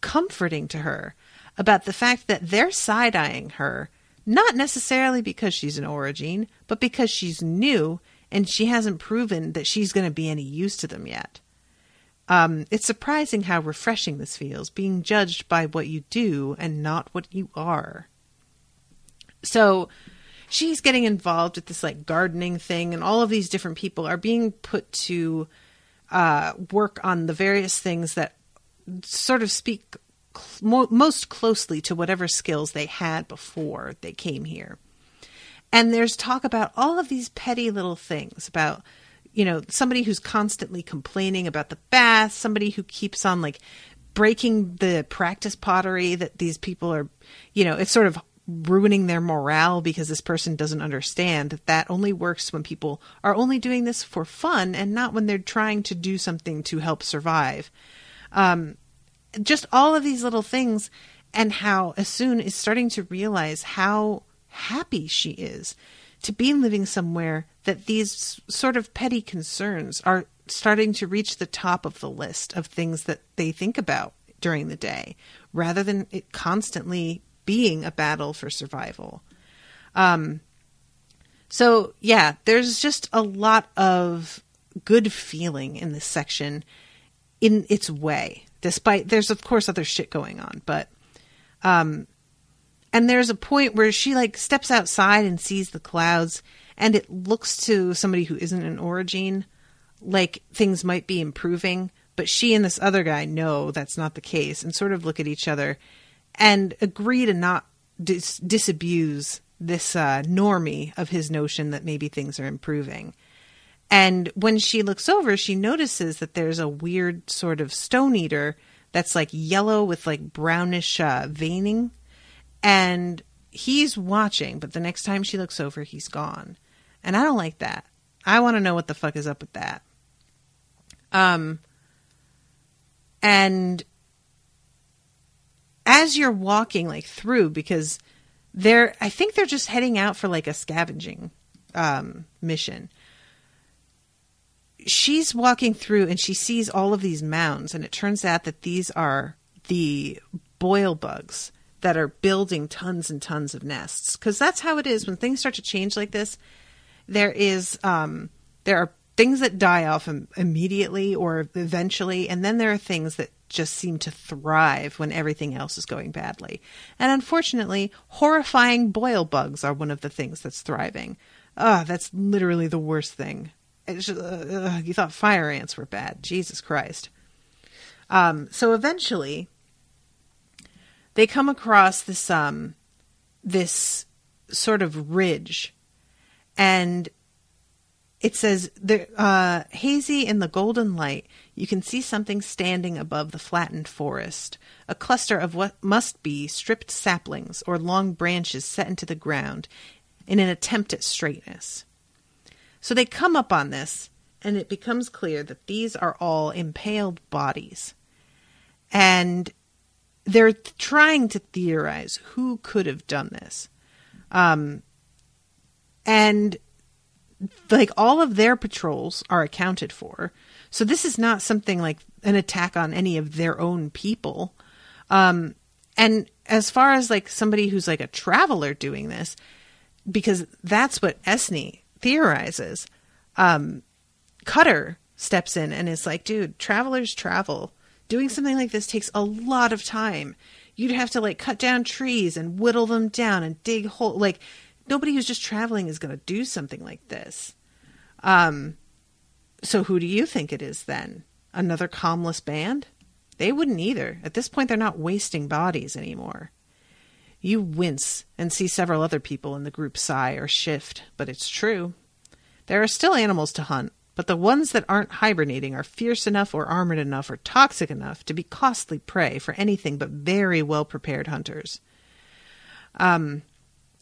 comforting to her about the fact that they're side eyeing her, not necessarily because she's an orogene, but because she's new and she hasn't proven that she's going to be any use to them yet. Um, it's surprising how refreshing this feels, being judged by what you do and not what you are. So she's getting involved with this like gardening thing, and all of these different people are being put to uh, work on the various things that sort of speak most closely to whatever skills they had before they came here. And there's talk about all of these petty little things about, you know, somebody who's constantly complaining about the bath, somebody who keeps on like breaking the practice pottery that these people are, you know, it's sort of ruining their morale because this person doesn't understand that that only works when people are only doing this for fun and not when they're trying to do something to help survive. Um, just all of these little things, and how Essun is starting to realize how happy she is to be living somewhere that these sort of petty concerns are starting to reach the top of the list of things that they think about during the day rather than it constantly being a battle for survival. Um, so, yeah, there's just a lot of good feeling in this section in its way, despite there's, of course, other shit going on, but. Um, and there's a point where she like steps outside and sees the clouds and it looks to somebody who isn't an orogene like things might be improving but she and this other guy know that's not the case and sort of look at each other and agree to not dis- disabuse this uh, normie of his notion that maybe things are improving. And when she looks over she notices that there's a weird sort of stone eater that's like yellow with like brownish uh, veining and he's watching, but the next time she looks over, he's gone. And I don't like that. I want to know what the fuck is up with that. Um, and as you're walking like through, because they're, I think they're just heading out for like a scavenging um, mission. She's walking through and she sees all of these mounds, and it turns out that these are the boil bugs that are building tons and tons of nests. Because that's how it is. When things start to change like this there is um, there are things that die off Im- immediately or eventually and then there are things that just seem to thrive when everything else is going badly. And unfortunately horrifying boil bugs are one of the things that's thriving. Ah that's literally the worst thing. Just, uh, you thought fire ants were bad. Jesus christ. Um, so eventually they come across this um this sort of ridge and it says the uh, hazy in the golden light you can see something standing above the flattened forest. A cluster of what must be stripped saplings or long branches set into the ground in an attempt at straightness. So they come up on this and it becomes clear that these are all impaled bodies. And they're trying to theorize who could have done this. Um, and like all of their patrols are accounted for. So this is not something like an attack on any of their own people. Um, and as far as like somebody who's like a traveler doing this, because that's what Essun theorizes, um, Cutter steps in and is like, dude, travelers travel doing something like this takes a lot of time. You'd have to like cut down trees and whittle them down and dig hole like nobody who's just traveling is going to do something like this. Um so who do you think it is then? Another commless band? They wouldn't either. At this point they're not wasting bodies anymore. You wince and see several other people in the group sigh or shift, but it's true. There are still animals to hunt, but the ones that aren't hibernating are fierce enough or armored enough or toxic enough to be costly prey for anything but very well prepared hunters. Um,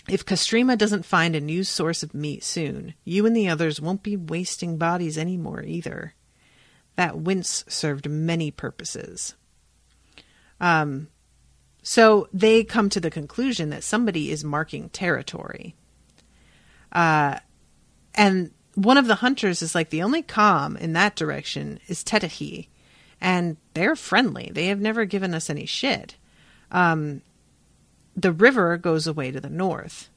if Castrima doesn't find a new source of meat soon, you and the others won't be wasting bodies anymore either. That wince served many purposes. Um, so they come to the conclusion that somebody is marking territory. Uh, and one of the hunters is like the only com in that direction is Tetahi, and they're friendly. They have never given us any shit. Um, the river goes away to the north.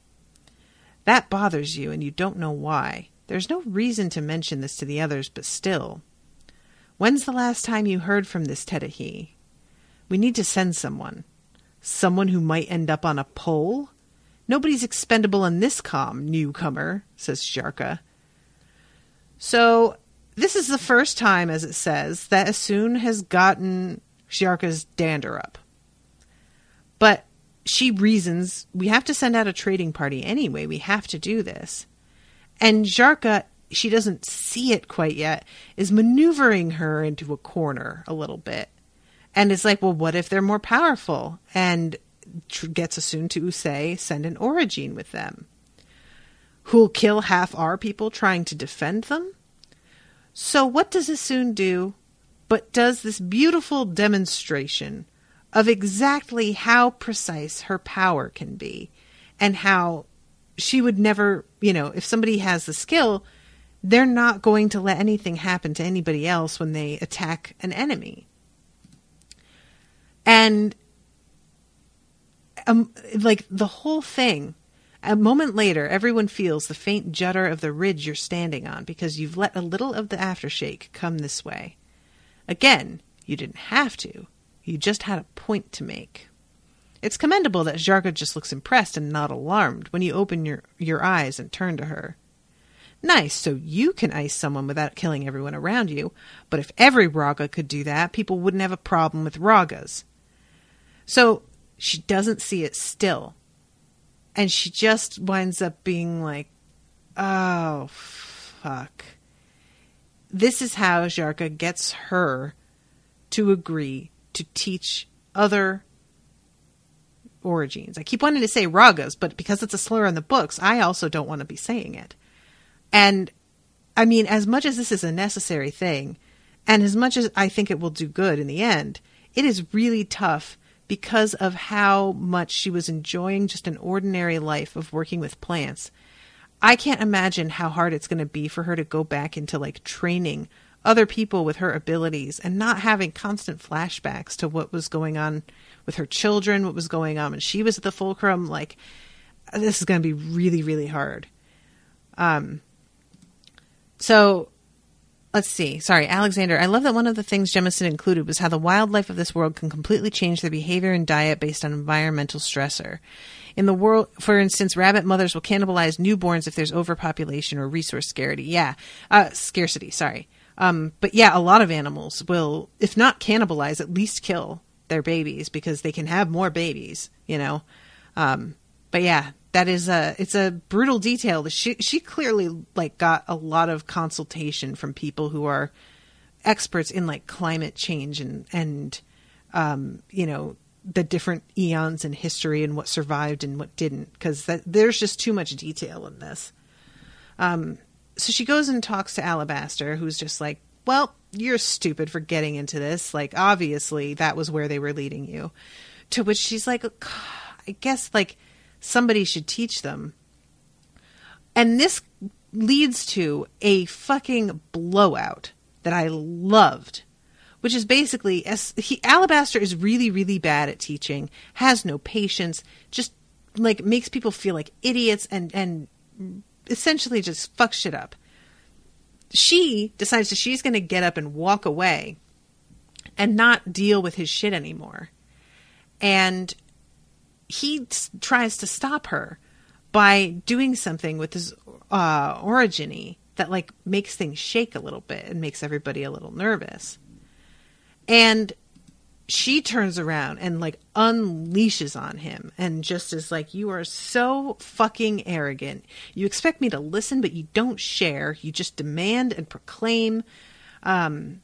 That bothers you, and you don't know why. There's no reason to mention this to the others, but still. When's the last time you heard from this Tetahi? We need to send someone. Someone who might end up on a pole? Nobody's expendable in this com, newcomer, says Ykka. So this is the first time, as it says, that Essun has gotten Ykka's dander up. But she reasons we have to send out a trading party anyway. We have to do this. And Ykka, she doesn't see it quite yet, is maneuvering her into a corner a little bit. And it's like, well, what if they're more powerful? And tr- gets Essun to say, send an orogene with them. Who'll kill half our people trying to defend them? So what does Essun do but does this beautiful demonstration of exactly how precise her power can be and how she would never, you know, if somebody has the skill, they're not going to let anything happen to anybody else when they attack an enemy. And um, like the whole thing, a moment later, everyone feels the faint judder of the ridge you're standing on because you've let a little of the aftershake come this way. Again, you didn't have to. You just had a point to make. It's commendable that Ykka just looks impressed and not alarmed when you open your, your eyes and turn to her. Nice, so you can ice someone without killing everyone around you, but if every rogga could do that, people wouldn't have a problem with roggas. So she doesn't see it still. And she just winds up being like, oh, fuck this is how Ykka gets her to agree to teach other orogenes. I keep wanting to say roggas, but because it's a slur in the books, I also don't want to be saying it. And I mean, as much as this is a necessary thing, and as much as I think it will do good in the end, it is really tough because of how much she was enjoying just an ordinary life of working with plants I can't imagine how hard it's going to be for her to go back into like training other people with her abilities and not having constant flashbacks to what was going on with her children, what was going on when she was at the fulcrum. Like, this is going to be really, really hard. Um, so let's see. Sorry, Alexander. I love that one of the things Jemisin included was how the wildlife of this world can completely change their behavior and diet based on environmental stressor. In the world, for instance, rabbit mothers will cannibalize newborns if there's overpopulation or resource scarcity. Yeah, uh, scarcity. Sorry. Um, but yeah, a lot of animals will, if not cannibalize, at least kill their babies because they can have more babies. You know. Um, but yeah, that is a it's a brutal detail. She she clearly like got a lot of consultation from people who are experts in like climate change and and um, you know the different eons in history and what survived and what didn't because there's just too much detail in this. Um, so she goes and talks to Alabaster, who's just like, "Well, you're stupid for getting into this. Like, obviously that was where they were leading you." To which she's like, "I guess like." Somebody should teach them. And this leads to a fucking blowout that I loved, which is basically as he Alabaster is really really bad at teaching, has no patience, just like makes people feel like idiots and and essentially just fucks shit up. She decides that she's going to get up and walk away and not deal with his shit anymore. And he tries to stop her by doing something with his uh, orogeny that like makes things shake a little bit and makes everybody a little nervous. And she turns around and like unleashes on him and just is like, You are so fucking arrogant. You expect me to listen, but you don't share. You just demand and proclaim. Um,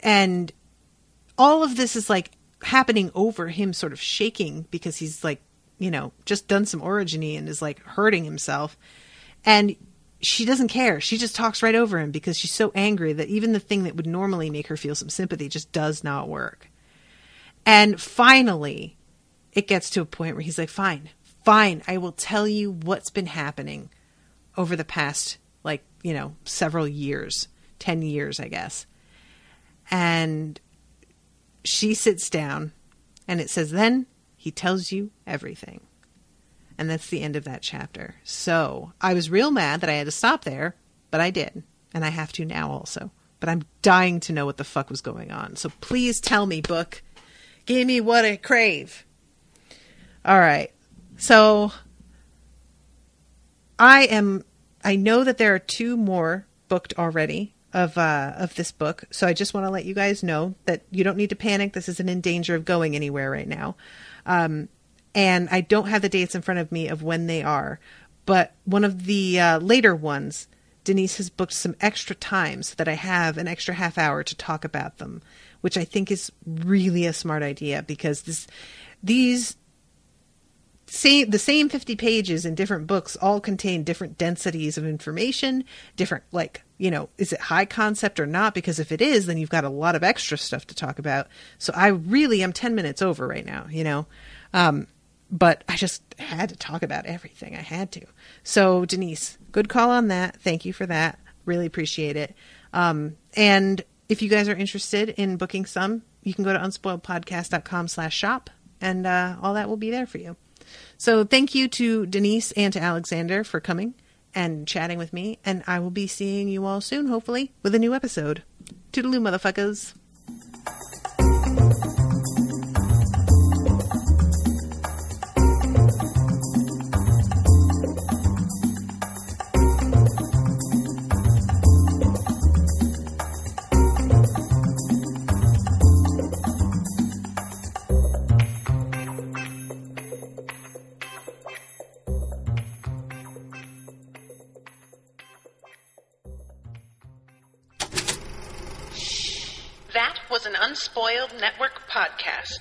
and all of this is like happening over him sort of shaking because he's like, you know, just done some orogeny and is like hurting himself. And she doesn't care. She just talks right over him because she's so angry that even the thing that would normally make her feel some sympathy just does not work. And finally, it gets to a point where he's like, fine, fine, I will tell you what's been happening over the past, like, you know, several years, 10 years, I guess. And she sits down and it says, Then he tells you everything. And that's the end of that chapter. So I was real mad that I had to stop there, but I did. And I have to now also. But I'm dying to know what the fuck was going on. So please tell me, book. Give me what I crave. All right. So I am. I know that there are two more booked already of uh, of this book. So I just want to let you guys know that you don't need to panic. This isn't in danger of going anywhere right now. Um, and I don't have the dates in front of me of when they are. But one of the uh, later ones, Denise has booked some extra time so that I have an extra half hour to talk about them, which I think is really a smart idea because this these same the same 50 pages in different books all contain different densities of information different like you know is it high concept or not? Because if it is then you've got a lot of extra stuff to talk about. So i really am 10 minutes over right now you know? Um, but i just had to talk about everything. I had to. So denise good call on that. Thank you for that. Really appreciate it. Um, and if you guys are interested in booking some you can go to unspoiledpodcast.com slash shop and uh, all that will be there for you so thank you to Denise and to Alexander for coming and chatting with me, and I will be seeing you all soon, hopefully, with a new episode. Toodaloo, motherfuckers. Unspoiled Network podcast.